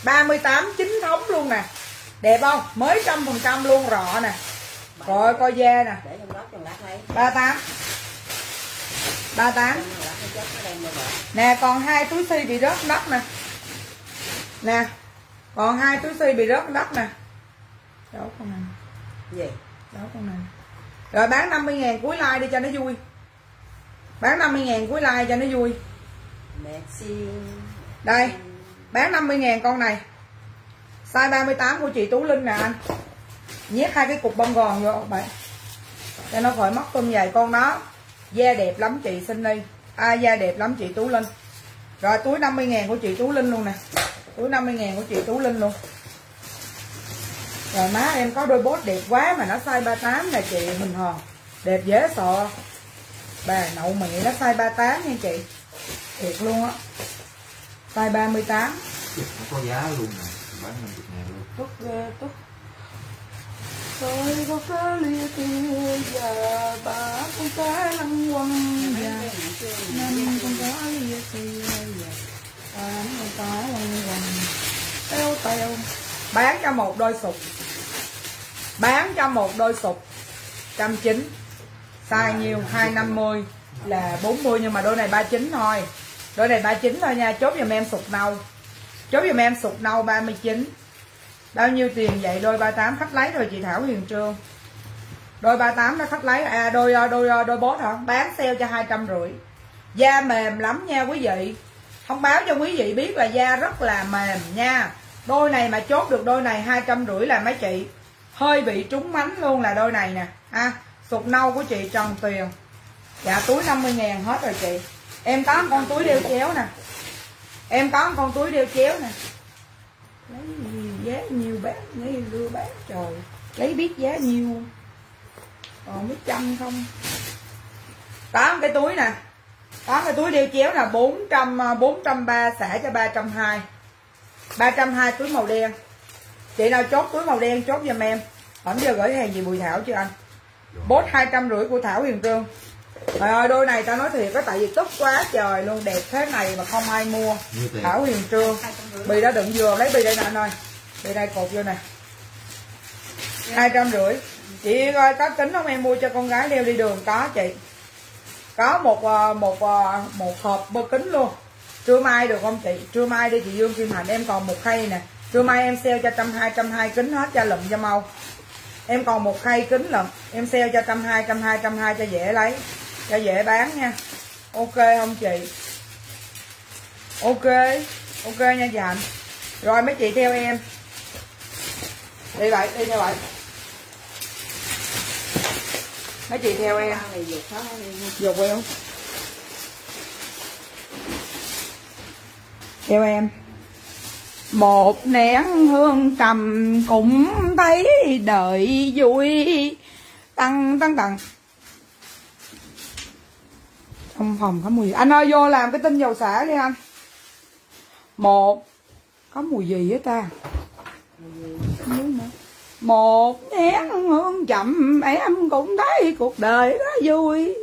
38 chính thống luôn nè. Đẹp không? Mới trăm phần trăm luôn rõ nè. Rồi coi da nè. Để trong đó trong lát lấy 38 38 trong lát nó chết nó đem vô bỏ nè còn hai túi xi bị rớt đất nè. Nè còn hai túi xi bị rớt đất nè. Đâu con này. Gì? Đó con này. Rồi bán 50 ngàn cuối like đi cho nó vui. Bán 50 ngàn cuối like cho nó vui. Đây bán 50 ngàn con này. Size 38 của chị Tú Linh nè anh. Nhét hai cái cục bông gòn vô bạn. Cho nó khỏi mất tôm dài con đó. Da đẹp lắm chị xin đi à, da đẹp lắm chị Tú Linh. Rồi túi 50 ngàn của chị Tú Linh luôn nè túi 50 ngàn của chị Tú Linh luôn. Rồi má em có đôi bốt đẹp quá mà nó size 38 nè chị mình hòn. Đẹp dễ sợ bà nậu mẹ nó size 38 nha chị. Thiệt luôn á. Size 38 nó có giá luôn nè. Bán 50 ngàn luôn. Tức ghê tức tôi có cá lia tia và ba con cá lăng quăng. Và năm con cá lia tia teo teo bán cho một đôi sụp. Bán cho một đôi sụp. Trăm chín. Size nhiều hai năm mươi là 40 nhưng mà đôi này 39 thôi. Đôi này 39 thôi nha. Chốt giùm em sụp nâu. Chốt giùm em sụp nâu 39 bao nhiêu tiền vậy? Đôi 38 khách lấy rồi chị Thảo Hiền Trương đôi 38 nó khách lấy. À đôi đôi đôi bốt hả? Bán sale cho hai trăm rưỡi. Da mềm lắm nha quý vị thông báo cho quý vị biết là da rất là mềm nha. Đôi này mà chốt được đôi này hai trăm rưỡi là mấy chị? Hơi bị trúng mánh luôn là đôi này nè. À, ha sụt nâu của chị Trần Tuyền dạ túi 50 ngàn hết rồi chị. Em có một con túi đeo chéo nè. Em có một con túi đeo chéo nè. Lấy gì giá nhiều bán lấy đưa bán trời. Lấy biết giá nhiều. Còn biết trăm không? Tám cái túi nè có cái túi đeo chéo là 400 430 xả cho 320 320 túi màu đen. Chị nào chốt túi màu đen chốt giùm em. Hôm giờ gửi hàng gì Bùi Thảo chưa anh. Bốt hai trăm rưỡi của Thảo Huyền Trương. Trời ơi đôi này tao nói thiệt có tại vì tức quá trời luôn đẹp thế này mà không ai mua? Thảo Huyền Trương. bì đó đựng vừa lấy bì đây nè anh ơi. Bì đây cột vô nè. Hai trăm rưỡi. Chị coi có kính không em mua cho con gái đeo đi đường? Có chị có một ờ, một ờ, một hộp bơ kính luôn. Trưa mai được không chị? Trưa mai đi chị Dương Kim Hạnh, em còn một khay nè. Trưa mai em sale cho trăm hai trăm hai kính hết cho lụm cho mau. Em còn một khay kính lận. Em sale cho trăm hai trăm hai trăm hai cho dễ lấy, cho dễ bán nha. Ok không chị? Ok ok nha chị hạnh. Rồi mấy chị theo em. Đi vậy, đi theo vậy mấy chị theo em. Dục em theo em. Một nén hương trầm cũng thấy đợi vui. Tăng tăng tăng. Trong phòng có mùi gì? anh ơi, vô làm cái tinh dầu xả đi anh. Một. Có mùi gì á ta? Mùi gì một nén hương chậm em cũng thấy cuộc đời nó vui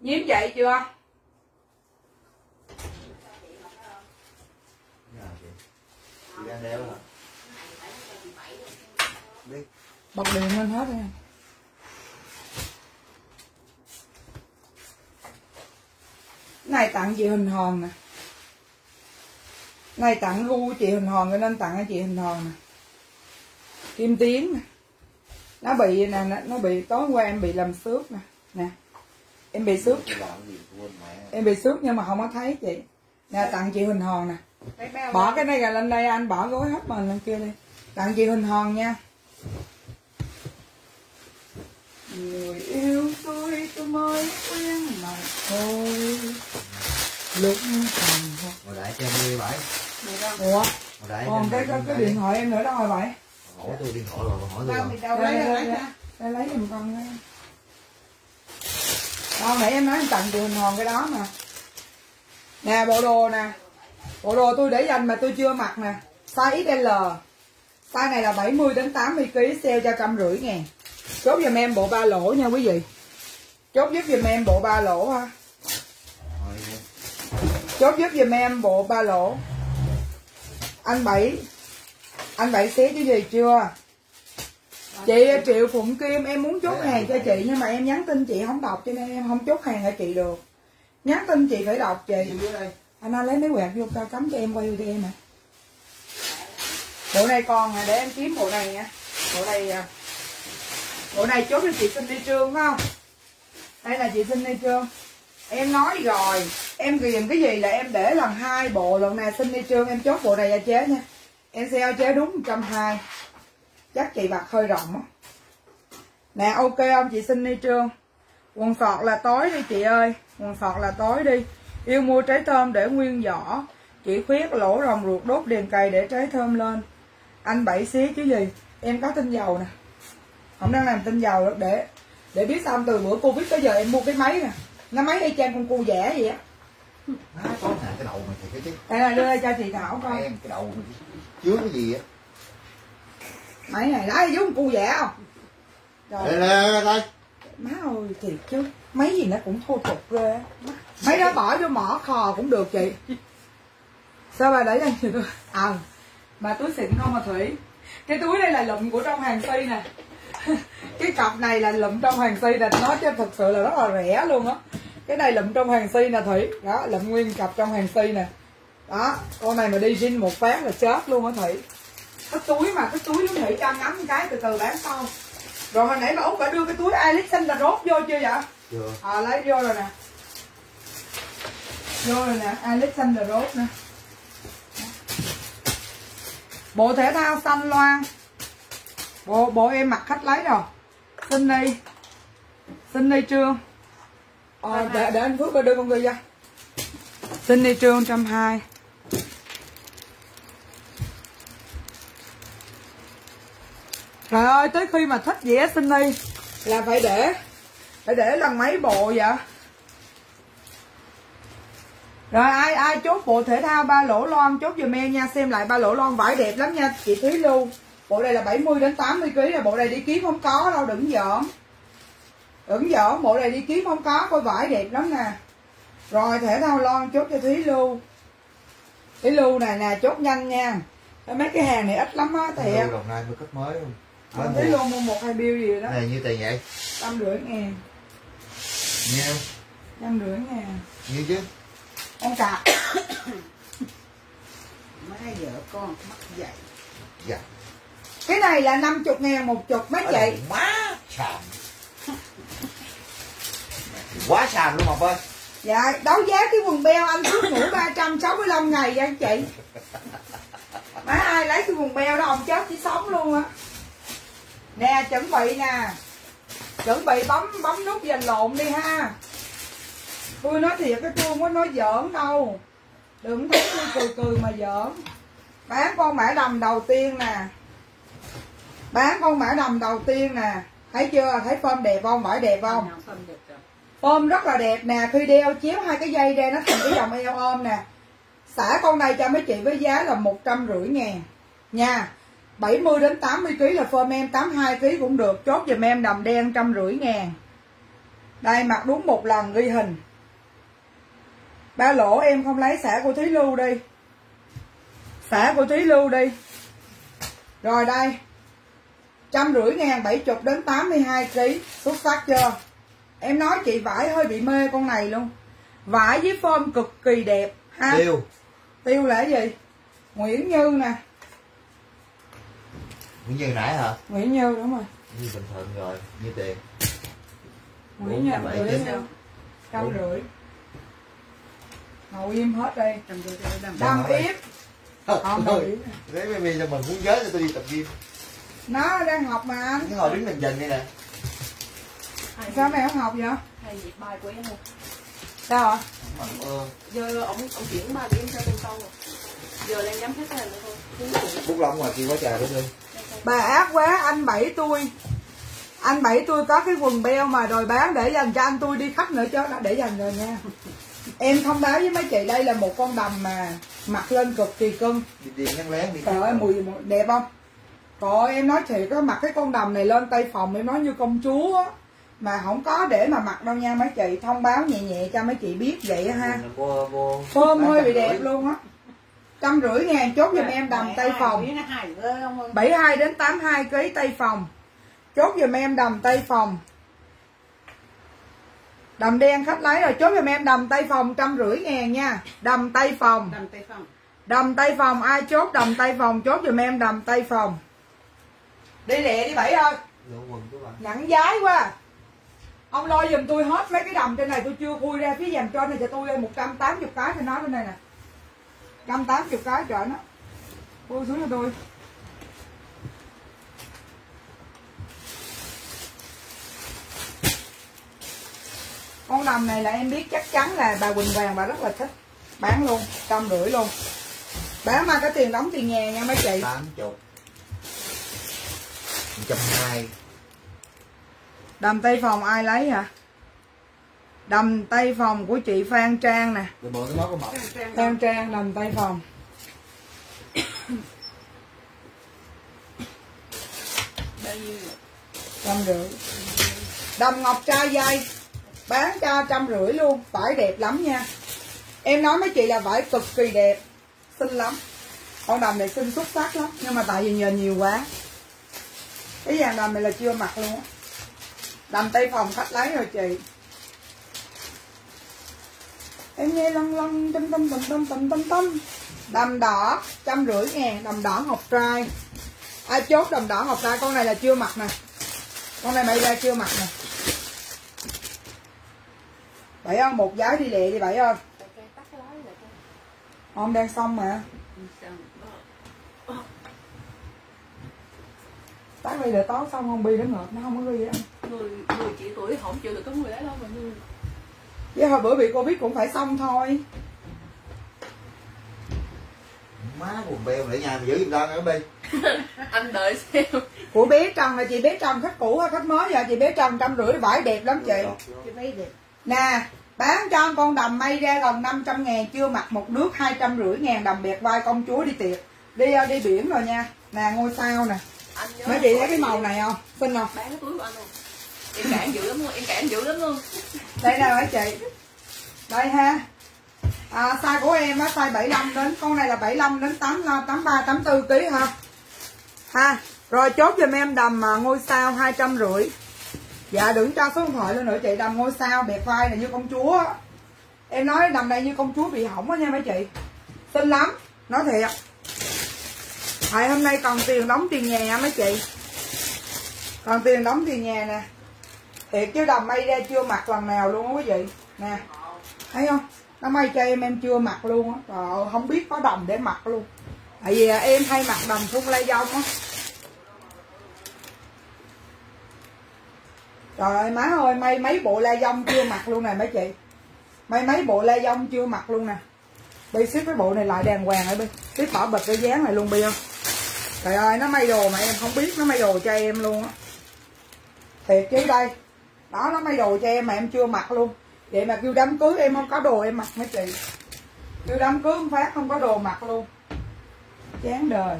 nhiễm vậy chưa Dạ, chị. Bật điện lên hết đi này tặng chị Huỳnh Hòn nè. Này tặng gu chị Huỳnh Hòn cho nên tặng cho chị Huỳnh Hòn nè. Kim Tiến nè. Nó bị nè nó- bị tối qua em bị làm xước nè. Nè em bị xước. Em bị xước nhưng mà không có thấy chị. Nè tặng chị Huỳnh Hòn nè. Bỏ cái này ra lên đây anh bỏ gối hết mình lên kia đi. Tặng chị Huỳnh Hòn nha người yêu tôi tôi mới quen mà thôi. Lúc còn Ngồi đại cho em đi bãi. ủa? Ngồi đại còn cái cái, cái điện thoại em nữa đâu rồi vậy Hỏi tôi điện thoại rồi, hỏi tôi rồi. đâu đây lấy đây lấy đây. Lấy giùm con đây đâu nãy em nói em tặng Huỳnh Hòn cái đó mà. Nè bộ đồ nè. Bộ đồ tôi để dành mà tôi chưa mặc nè. Size XL size này là 70 đến 80 kg sale cho trăm rưỡi ngàn chốt giùm em bộ ba lỗ nha quý vị. Chốt giúp giùm em bộ ba lỗ ha. Chốt giúp giùm em bộ ba lỗ. Anh bảy. Anh bảy xé chứ gì chưa? Chị triệu phụng kim em muốn chốt hàng cho chị nhưng mà em nhắn tin chị không đọc cho nên em không chốt hàng cho chị được. Nhắn tin chị phải đọc chị. Anh ơi lấy mấy quẹt vô cao cắm cho em quay cho em nè. Bộ này còn à để em kiếm bộ này nha. Bộ này à, bộ này chốt cho chị xin đi trương không? Đây là chị xin đi trương em nói rồi, em ghiền cái gì là em để lần hai bộ lần này xin đi trương em chốt bộ này ra chế nha. Em sẽ chế đúng 120 chắc chị bạc hơi rộng á. Nè, ok không? Chị xin đi trương quần sọt là tối đi chị ơi. Quần sọt là tối đi. Yêu mua trái thơm để nguyên vỏ. Chỉ khuyết lỗ rồng ruột đốt đèn cày để trái thơm lên. Anh bảy xí chứ gì? Em có tinh dầu nè không đang làm tinh dầu để để biết sao từ bữa covid tới giờ em mua cái máy nè. Nó máy y chang con cu vẽ vậy á. Má có nè cái đầu mày thì cái chứ. đây là đưa đây cho chị thảo coi. Em cái đầu mày chứa cái gì á. máy này lá giống con cu vẽ không? Đây rồi đây đây. má ơi thiệt chứ. Mấy gì nó cũng thô tục ghê á. mấy đó bỏ vô mỏ khò cũng được chị. Sao bà để đây? Chị [LAUGHS] à mà túi xịn không mà thủy? Cái túi đây là lụm của trong hàng si nè [LAUGHS] cái cặp này là lụm trong hàng si nè nói cho thật sự là rất là rẻ luôn á. Cái này lụm trong hàng si nè thủy. Đó lụm nguyên cặp trong hàng si nè. Đó con này mà đi zin một phát là chết luôn á thủy. Cái túi mà cái túi giống thủy cho ngắm cái từ từ bán sau. Rồi hồi nãy bà út đã đưa cái túi Alexander rốt vô chưa vậy? Chưa. ờ lấy vô rồi nè. Vô rồi nè Alexander rốt nè. Bộ thể thao xanh loan bộ bộ em mặc khách lấy rồi. Xin đi. Xin đi trương. Ờ, để, để anh Phước đưa con người ra xin đi trương trăm hai. Trời ơi tới khi mà thích vẽ xin đi. Là phải để phải để lần mấy bộ vậy? Rồi ai ai chốt bộ thể thao ba lỗ lon chốt giùm em nha. Xem lại ba lỗ lon vải đẹp lắm nha. Chị Thúy Lưu bộ này là 70 đến 80 kg là bộ này đi kiếm không có đâu đừng giỡn. Đừng giỡn bộ này đi kiếm không có coi vải đẹp lắm nè. Rồi thể thao lon chốt cho Thúy Lưu. Thúy Lưu này nè chốt nhanh nha. Mấy cái hàng này ít lắm á thiệt Lưu Đồng Nai mới cất mới luôn. Còn Thúy Lưu mua một hai bill gì đó. Này như tiền vậy? trăm rưỡi ngàn. Nhiêu? trăm rưỡi ngàn. Nhiêu chứ? con cạp [COUGHS] má vợ con mất dậy Dạ. Cái này là 50 ngàn một chục mấy chị. Má xàm. Quá xàm luôn Ngọc ơi. dạ đấu giá cái quần beo anh cứ ngủ 365 ngày nha anh chị. Má ai lấy cái quần beo đó ông chết chỉ sống luôn á. Nè chuẩn bị nè. Chuẩn bị bấm bấm nút giành lộn đi ha. Tôi nói thiệt cái tôi không có nói giỡn đâu. Đừng thấy tôi cười cười mà giỡn. Bán con mã đầm đầu tiên nè bán con mã đầm đầu tiên nè. Thấy chưa? Thấy form đẹp không? Vải đẹp không? Rồi. Ôm rất là đẹp nè. Khi đeo chéo hai cái dây ra nó thành cái dòng eo ôm nè. Xả con này cho mấy chị với giá là một trăm rưỡi ngàn. Nha 70 đến 80 kg là form em 82 kg cũng được. Chốt giùm em đầm đen trăm rưỡi ngàn. Đây mặc đúng một lần ghi hình. Ba lỗ em không lấy xả của thúy lưu đi. Xả của thúy lưu đi. Rồi đây trăm rưỡi ngàn bảy chục đến 82 kg xuất sắc chưa? Em nói chị vải hơi bị mê con này luôn. Vải với form cực kỳ đẹp ha? Tiêu. Tiêu là gì? Nguyễn như nè. Nguyễn Như nãy hả? nguyễn như đúng rồi. Như bình thường rồi, như tiền. Nguyễn như rưỡi trăm rưỡi. Hậu im hết đây. Rưỡi đâm Rồi. yếp không ý Đấy baby cho mình muốn giới cho tôi đi tập gym nó đang học mà anh. Cái ngồi đứng mình dần đây nè. Sao mày không học vậy? Hay việc bài của em rồi. Sao ạ? Mà, ờ, giờ ông ông chuyển bài của em cho tuần sau rồi. Giờ đang nhắm hết nữa thôi. Bút lông ngoài kia quá trời đó đi bà ác quá anh bảy tôi. Anh bảy tôi có cái quần beo mà rồi bán để dành cho anh tôi đi khách nữa chứ đã để dành rồi nha. Em thông báo với mấy chị đây là một con đầm mà mặc lên cực kỳ cưng. Đi nhăn lén đi. Trời ơi mùi đẹp không Trời em nói thiệt có mặc cái con đầm này lên tây phòng em nói như công chúa á. mà không có để mà mặc đâu nha mấy chị thông báo nhẹ nhẹ cho mấy chị biết vậy á ha. Phơm hơi bị đẹp luôn á. Trăm rưỡi ngàn chốt giùm em đầm tây phòng. Miếng nó hài ghê không ơi. 72 đến 82 kg tây phòng. Chốt giùm em đầm tây phòng. Đầm đen khách lấy rồi chốt giùm em đầm tây phòng trăm rưỡi ngàn nha. Đầm tây phòng. Đầm tây phong. đầm tây phòng ai chốt đầm tây phòng chốt giùm em đầm tây phòng đi lẹ đi bảy ơi. Nặng giá quá. Ông lo giùm tôi hết mấy cái đầm trên này tôi chưa khui ra phía dàn trên này cho tôi 180 cái cho nó trên này nè. 180 cái cho nó. Khui xuống cho tôi. Con đầm này là em biết chắc chắn là bà Quỳnh Vàng bà rất là thích. Bán luôn trăm rưỡi luôn. Bán mà cái tiền đóng tiền nhà nha mấy chị. Tám chục một trăm hai đầm tây phòng ai lấy hả? Đầm tây phòng của chị Phan Trang nè. Phan Trang đầm tây phòng trăm rưỡi. Đầm ngọc trai dây. Bán cho trăm rưỡi luôn. Vải đẹp lắm nha. Em nói mấy chị là vải cực kỳ đẹp. Xinh lắm. Con đầm này xinh xuất sắc lắm. Nhưng mà tại vì nhờ nhiều quá cái dàn đầm này là chưa mặc luôn á. Đầm tây phòng khách lấy rồi chị. Em nghe lăn lăn tâm tâm tâm tâm tâm tâm tâm đầm đỏ trăm rưỡi ngàn đầm đỏ ngọc trai. Ai chốt đầm đỏ ngọc trai con này là chưa mặc nè. Con này mày ra chưa mặc nè. Bảy ơi một giái đi lẹ đi bảy ơi ông đang xong mà Tắt đi để tối xong không bi nó ngợp nó không có ghi đâu người người chị tuổi không chịu được có người đấy đâu mà như với hồi bữa bị covid cũng phải xong thôi. Má quần beo để nhà mà giữ giùm tao nghe [LAUGHS] baby anh đợi xem của bé trần là chị bé trần khách cũ hay khách mới vậy chị bé trần trăm rưỡi vải đẹp lắm chị. Chị mấy đẹp. nè bán cho con đầm may ra gần 500 ngàn chưa mặc một nước hai trăm rưỡi ngàn đầm bẹt vai công chúa đi tiệc. Đi ờ, đi biển rồi nha. Nè ngôi sao nè mấy chị thấy cái màu này không? Xinh không? Bán cái túi của anh luôn. Em cản dữ lắm luôn em cản dữ lắm luôn. Đây nè mấy chị? Đây ha. À, size của em á size 75 đến con này là 75 đến 85 83 84 kg ha ha rồi chốt giùm em đầm à, ngôi sao hai trăm rưỡi. Dạ đừng cho số điện thoại lên nữa chị đầm ngôi sao bẹt vai này như công chúa em nói đầm này như công chúa bị hỏng á nha mấy chị. Xinh lắm nói thiệt Tại hôm nay còn tiền đóng tiền nhà mấy chị. Còn tiền đóng tiền nhà nè. Thiệt chứ đầm may ra chưa mặc lần nào luôn á quý vị. Nè, thấy không? Nó may cho em em chưa mặc luôn á. Trời không biết có đầm để mặc luôn. Tại vì à, em hay mặc đầm thun lai dông á. Trời ơi, má ơi, may mấy bộ lai dông chưa mặc luôn nè mấy chị. May mấy bộ lai dông chưa mặc luôn nè. Bi xếp cái bộ này lại đàng hoàng ở bi. Xếp bỏ bịch cái dáng này luôn, bi không trời ơi, nó may đồ mà em không biết, nó may đồ cho em luôn á. Thiệt chứ đây. Đó, nó may đồ cho em mà em chưa mặc luôn. Vậy mà kêu đám cưới em không có đồ em mặc mấy chị. Kêu đám cưới không phát không có đồ mặc luôn. Chán đời.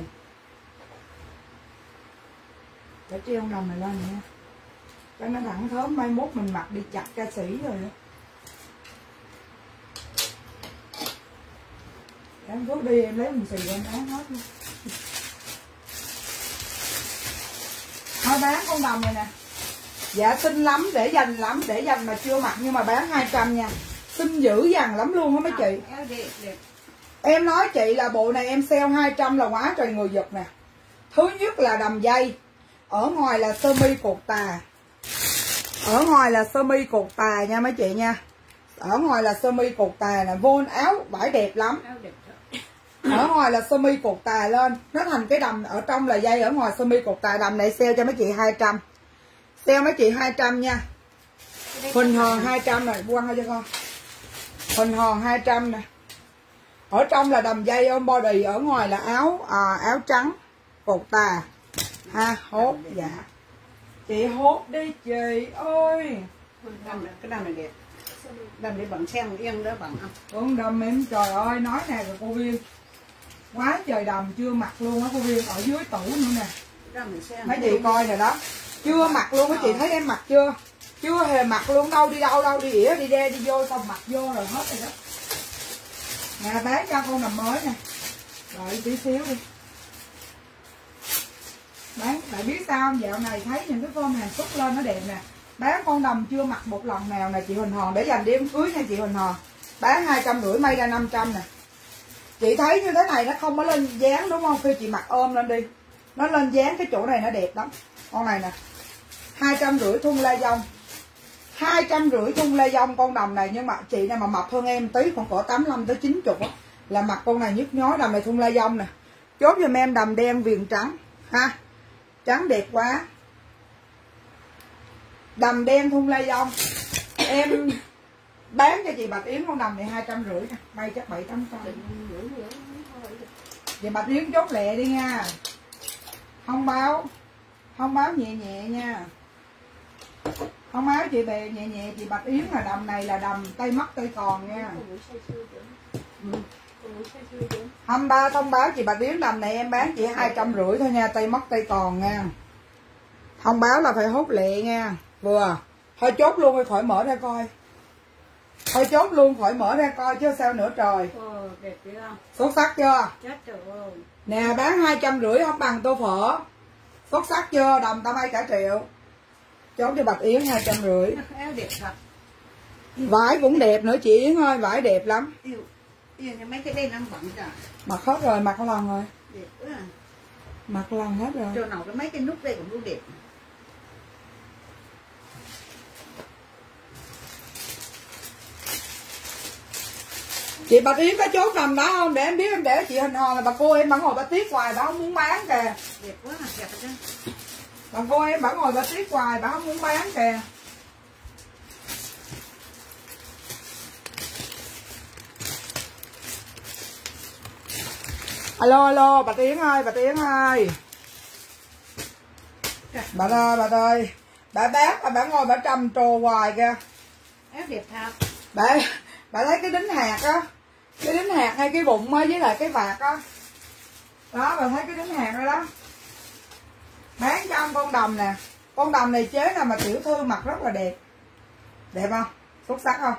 Để treo đồng này lên nha. Cho nó thẳng thớm, mai mốt mình mặc đi chặt ca sĩ rồi đó em rút đi em lấy một xì em bán hết luôn. Thôi bán con đồng này nè. Dạ xinh lắm để dành lắm để dành mà chưa mặc nhưng mà bán 200 nha. Xinh dữ dằn lắm luôn á mấy chị. Đẹp Em nói chị là bộ này em sale 200 là quá trời người giật nè. Thứ nhất là đầm dây Ở ngoài là sơ mi cột tà. Ở ngoài là sơ mi cột tà nha mấy chị nha. Ở ngoài là sơ mi cột tà nè Vôn áo vải đẹp lắm. Ở ngoài là sơ mi cột tà lên. Nó thành cái đầm ở trong là dây Ở ngoài sơ mi cột tà. Đầm này sale cho mấy chị 200 Sale mấy chị 200 nha. Huỳnh hòn 200 này Quăng cho con. Huỳnh hòn 200 nè. Ở trong là đầm dây ôm body ở ngoài là áo à, áo trắng cột tà. Ha hốt dạ. Chị hốt đi chị ơi. Đầm này- cái đầm này đẹp. Đầm để bằng xem yên đó bằng không? Đầm em trời ơi nói nè rồi cô viên quá trời đầm chưa mặc luôn á cô viên ở dưới tủ nữa nè. Mấy chị coi nè đó. Chưa mặc luôn mấy chị thấy em mặc chưa? Chưa hề mặc luôn đâu đi đâu đâu đi ỉa đi đe đi vô xong mặc vô rồi hết rồi đó. Nè bán cho con đầm mới nè. Đợi tí xíu đi. Bán tại biết sao không? Dạo này thấy những cái phơm hàng xuất lên nó đẹp nè. Bán con đầm chưa mặc một lần nào nè chị Huỳnh Hòn. Để dành đêm cưới nha chị Huỳnh Hòn. Bán hai trăm rưỡi may ra 500 nè chị thấy như thế này nó không có lên dáng đúng không? Khi chị mặc ôm lên đi. Nó lên dáng cái chỗ này nó đẹp lắm. Con này nè. Hai trăm rưỡi thun la dông. Hai trăm rưỡi thun la dông con đầm này, nhưng mà chị này mà mập hơn em tí, khoảng cỡ 85 tới 90 á, là mặc con này nhức nhói đầm này thun la dông nè. Chốt giùm em đầm đen viền trắng, ha. Trắng đẹp quá. Đầm đen thun la dông. Em bán cho chị bạch yến con đầm này hai trăm rưỡi nè. May chắc bảy tám trăm. Vậy Bạch Yến chốt lẹ đi nha. Không báo. Không báo nhẹ nhẹ nha. Không báo chị về nhẹ nhẹ Chị Bạch Yến là đầm này là đầm tay mất tay còn nha. Hôm ba thông báo chị Bạch Yến đầm này em bán chỉ hai trăm rưỡi thôi nha Tay mất tay còn nha. Thông báo là phải hốt lẹ nha. Vừa. Thôi chốt luôn rồi khỏi mở ra coi Thôi chốt luôn khỏi mở ra coi chứ sao nữa trời. Ồ, đẹp không? Xuất sắc chưa? Chết trời ơi. Nè bán hai trăm rưỡi không bằng tô phở. Xuất sắc chưa? Đầm tao may cả triệu. Chốt cho Bạch Yến hai trăm rưỡi. [LAUGHS] Eo đẹp thật. Vải cũng đẹp nữa chị Yến ơi Vải đẹp lắm. Yêu yêu như mấy cái đây năm bận trời Mặc hết rồi mặc lần rồi. Đẹp quá à. Mặc lần hết rồi. Chỗ nào cái mấy cái nút đây cũng đủ đẹp Chị Bạch Yến có chốt nằm đó không? Để em biết em để chị hình hòn là bà cô em bà ngồi bà tiếc hoài Bà không muốn bán kìa. Đẹp quá đẹp đó Bà cô em bà ngồi bà tiếc hoài Bà không muốn bán kìa. Alo alo bà Tiến ơi bà Tiến ơi. Bà ơi bà ơi. Bà bán bà, bà ngồi bà trầm trồ hoài kìa. Eo đẹp thật. Bà bà thấy cái đính hạt á cái đính hạt ngay cái bụng á, với lại cái vạt á. Đó, bà thấy cái đính hạt đó đó. Bán cho ông con đồng nè. Con đồng này chế nào mà tiểu thư mặc rất là đẹp. Đẹp không? Xuất sắc không?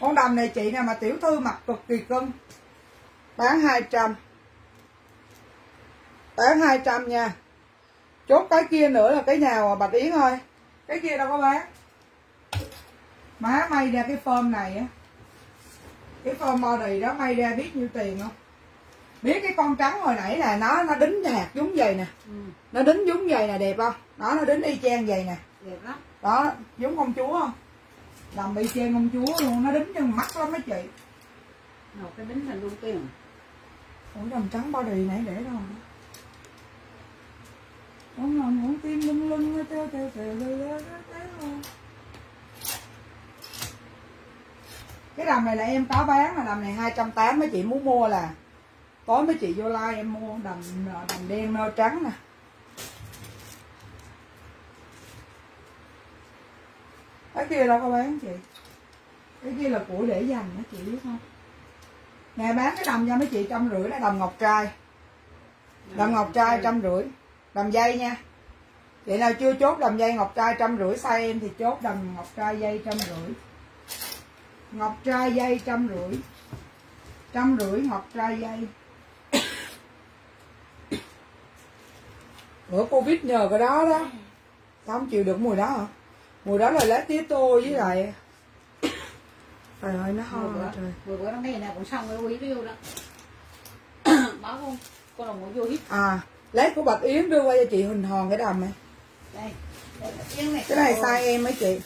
Con đồng này chị nào mà tiểu thư mặc cực kỳ cưng. Bán 200 Bán 200 nha. Chốt cái kia nữa là cái nào mà Bạch Yến ơi. Cái kia đâu có bán. Má may ra cái form này á. Cái form body đó may ra biết nhiêu tiền không Biết cái con trắng hồi nãy là nó nó đính hạt giống vậy nè ừ, Nó đính giống vậy nè đẹp không Đó nó đính y chang vậy nè đẹp lắm Đó giống công chúa không Làm y chang công chúa luôn Nó đính nhưng mắc lắm mấy chị nào cái đính là luôn tiền Ủa đầm trắng body nãy để đâu Con lòng con tim lưng lưng teo teo teo teo teo teo Cái đầm này là em có bán là đầm này 280 mấy chị muốn mua là Tối mấy chị vô like em mua đầm ờ, đầm đen nơ trắng nè. Cái kia đâu có bán chị? Cái kia là của để dành đó, chị biết không? Nè, bán cái đầm cho mấy chị trăm rưỡi đó, đầm ngọc trai. Đầm ngọc trai trăm rưỡi. Đầm dây nha. Chị nào chưa chốt đầm dây ngọc trai trăm rưỡi size em thì chốt đầm ngọc trai dây trăm rưỡi ngọc trai dây trăm rưỡi. Trăm rưỡi ngọc trai dây. [COUGHS] Bữa covid nhờ cái đó đó. Sao không chịu được mùi đó hả? Mùi đó là lá tía tô với lại [COUGHS] trời ơi nó ho Vừa bữa, trời. vừa bữa nó ngày nào cũng xong cái quý riêu đó. Báo không? Con đồng muốn vô hít. À lát của bạch yến đưa qua cho chị huỳnh hòn cái đầm này. Đây đây này. Cái này size em mấy chị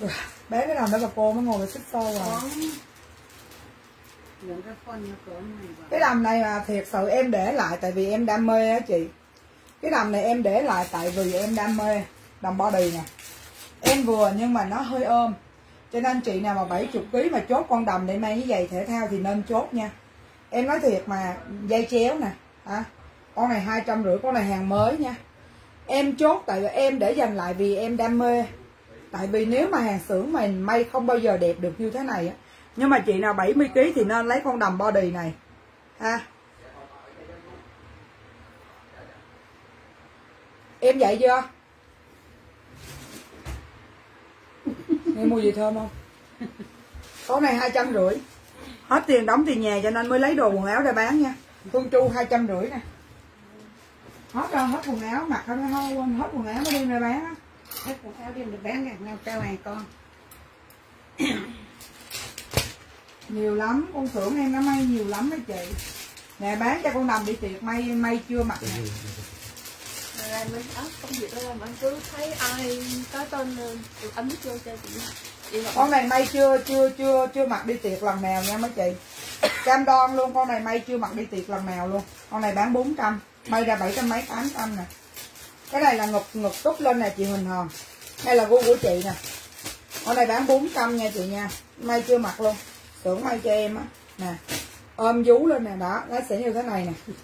[COUGHS] bé cái đầm đó bà cô mới ngồi và xích xô những cái đầm này mà thiệt sự em để lại tại vì em đam mê á chị. Cái đầm này em để lại tại vì em đam mê. Đầm body nè. Em vừa nhưng mà nó hơi ôm. Cho nên chị nào mà 70 kg mà chốt con đầm để mang với giày thể thao thì nên chốt nha. Em nói thiệt mà dây chéo nè. Hả? Con này hai trăm rưỡi con này hàng mới nha. Em chốt tại vì em để dành lại vì em đam mê tại vì nếu mà hàng xưởng mình may không bao giờ đẹp được như thế này á nhưng mà chị nào 70 kg thì nên lấy con đầm body này. Ha. Em dậy chưa? [LAUGHS] Em mua gì thơm không? Con này hai trăm rưỡi. Hết tiền đóng tiền nhà cho nên mới lấy đồ quần áo ra bán nha. Hương chu hai trăm rưỡi nè. Hết rồi hết quần áo mặc không hết hết quần áo mới đem ra bán á hết quần áo đem được bán gạt nhau cao này con. [COUGHS] Nhiều lắm con xưởng em nó may nhiều lắm mấy chị. Nè bán cho con đầm đi tiệc may may chưa mặc nè. Em mới áp công việc đó anh cứ thấy ai có tên ờ, ấn vô cho chị. Con này may chưa chưa chưa chưa mặc đi tiệc lần nào nha mấy chị. [COUGHS] Cam đoan luôn con này may chưa mặc đi tiệc lần nào luôn. Con này bán 400 may ra bảy trăm mấy tám trăm nè cái này là ngực ngực túc lên này chị Huỳnh Hòn đây là gu của chị nè. Con này bán 400 nha chị nha. May chưa mặc luôn. Tưởng may cho em á. Nè, ôm vú lên nè, đó, nó sẽ như thế này nè.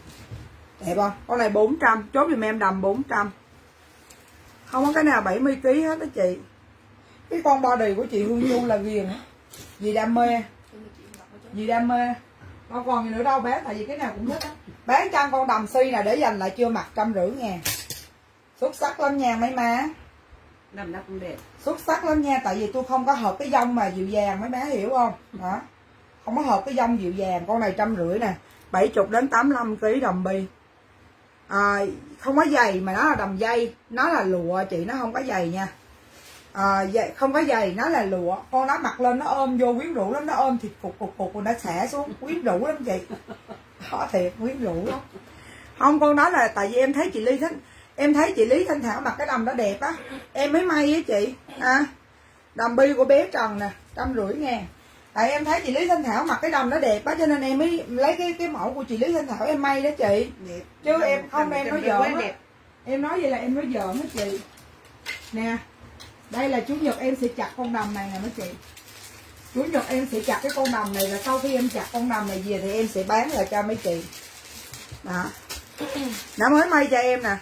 Đẹp không? Con này 400 chốt giùm em đầm 400 không có cái nào 70 kg hết đó chị. Cái con body của chị Hương Chu là ghiền vì đam mê. Vì đam mê. Đâu còn gì nữa đâu, bé, tại vì cái nào cũng thích á. Bán cho con đầm si nè, để dành lại chưa mặc trăm rưỡi ngàn xuất sắc lắm nha mấy má. Đầm nó cũng đẹp. Xuất sắc lắm nha tại vì tôi không có hợp cái dông mà dịu dàng mấy má hiểu không? Đó. Không có hợp cái dông dịu dàng con này trăm rưỡi nè 70 đến 85 kg đồng bi. À, không có giày mà nó là đầm dây nó là lụa chị nó không có giày nha. À, dày, không có giày nó là lụa. Con nó mặc lên nó ôm vô quyến rũ lắm nó ôm thịt cục cục cục rồi nó xả xuống quyến rũ lắm chị. Khó thiệt quyến rũ lắm. Không con nói là tại vì em thấy chị ly thích em thấy chị lý thanh thảo mặc cái đầm đó đẹp á. Em mới may á chị. À, đầm bi của bé trần nè trăm rưỡi ngàn. Tại em thấy chị lý thanh thảo mặc cái đầm đó đẹp á cho nên em mới lấy cái cái mẫu của chị lý thanh thảo em may đó chị. Đẹp. Chứ em không em nói giỡn á. em nói vậy là em nói giỡn á chị. Nè đây là chủ nhật em sẽ chặt con đầm này nè mấy chị. Chủ nhật em sẽ chặt cái con đầm này và sau khi em chặt con đầm này về thì em sẽ bán lại cho mấy chị. Đó. Nó mới may cho em nè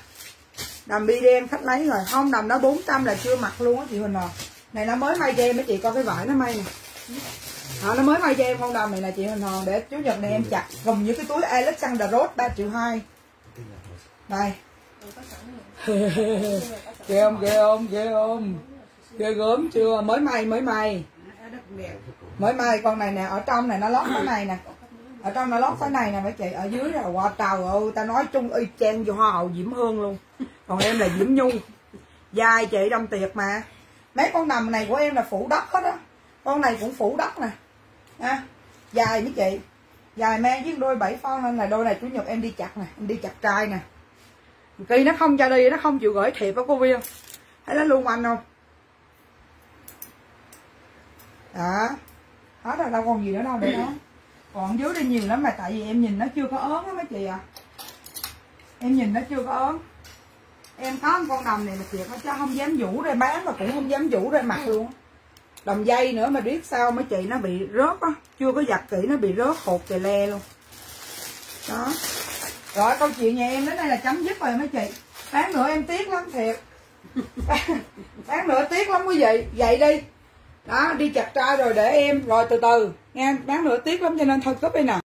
đầm bi đen khách lấy rồi. Không, đầm đó 400 là chưa mặc luôn á chị Huỳnh à. Này, nó mới may cho em chị coi cái vải nó may nè. Họ nó mới may cho em con đầm này là chị Huỳnh Hòn để chủ nhật này em chặt cùng với cái túi Alexander Road 3 triệu hai. Đây. [LAUGHS] Ghê không ghê không ghê không. Ghê gớm chưa? Mới may mới may. Mới may, con này nè, ở trong này nó lót cái này nè. Ở trong nó lót cái này nè mấy chị, ở dưới là wow trời ơi ta nói chung y chang vô hoa hậu diễm hương luôn còn em là diễm nhu. Dài chị đông tiệc mà. Mấy con nằm này của em là phủ đất hết á. Con này cũng phủ đất nè. Ha dài mấy chị. Dài mang với đôi bảy phân nên là đôi này chủ nhật em đi chặt nè, em đi chặt trai nè. Kỳ nó không cho đi, nó không chịu gửi thiệp á cô viên thấy nó luôn anh không? Đó. Hết rồi, đâu còn gì nữa đâu, để đó. Còn dưới đây nhiều lắm mà, tại vì em nhìn nó chưa có ớn á mấy chị à. Em nhìn nó chưa có ớn em có một con đồng này mà thiệt nó chứ không dám vũ ra bán mà cũng không dám vũ ra mặt luôn. Đồng dây nữa mà biết sao mấy chị nó bị rớt á chưa có giặt kỹ nó bị rớt hột chè le luôn. Đó. Rồi câu chuyện nhà em đến đây là chấm dứt rồi mấy chị. Bán nữa em tiếc lắm thiệt. [LAUGHS] Bán nữa tiếc lắm quý vị. Vậy đi. Đó đi chặt trai rồi để em rồi từ từ. Nghe bán nữa tiếc lắm cho nên thôi cúp đi nè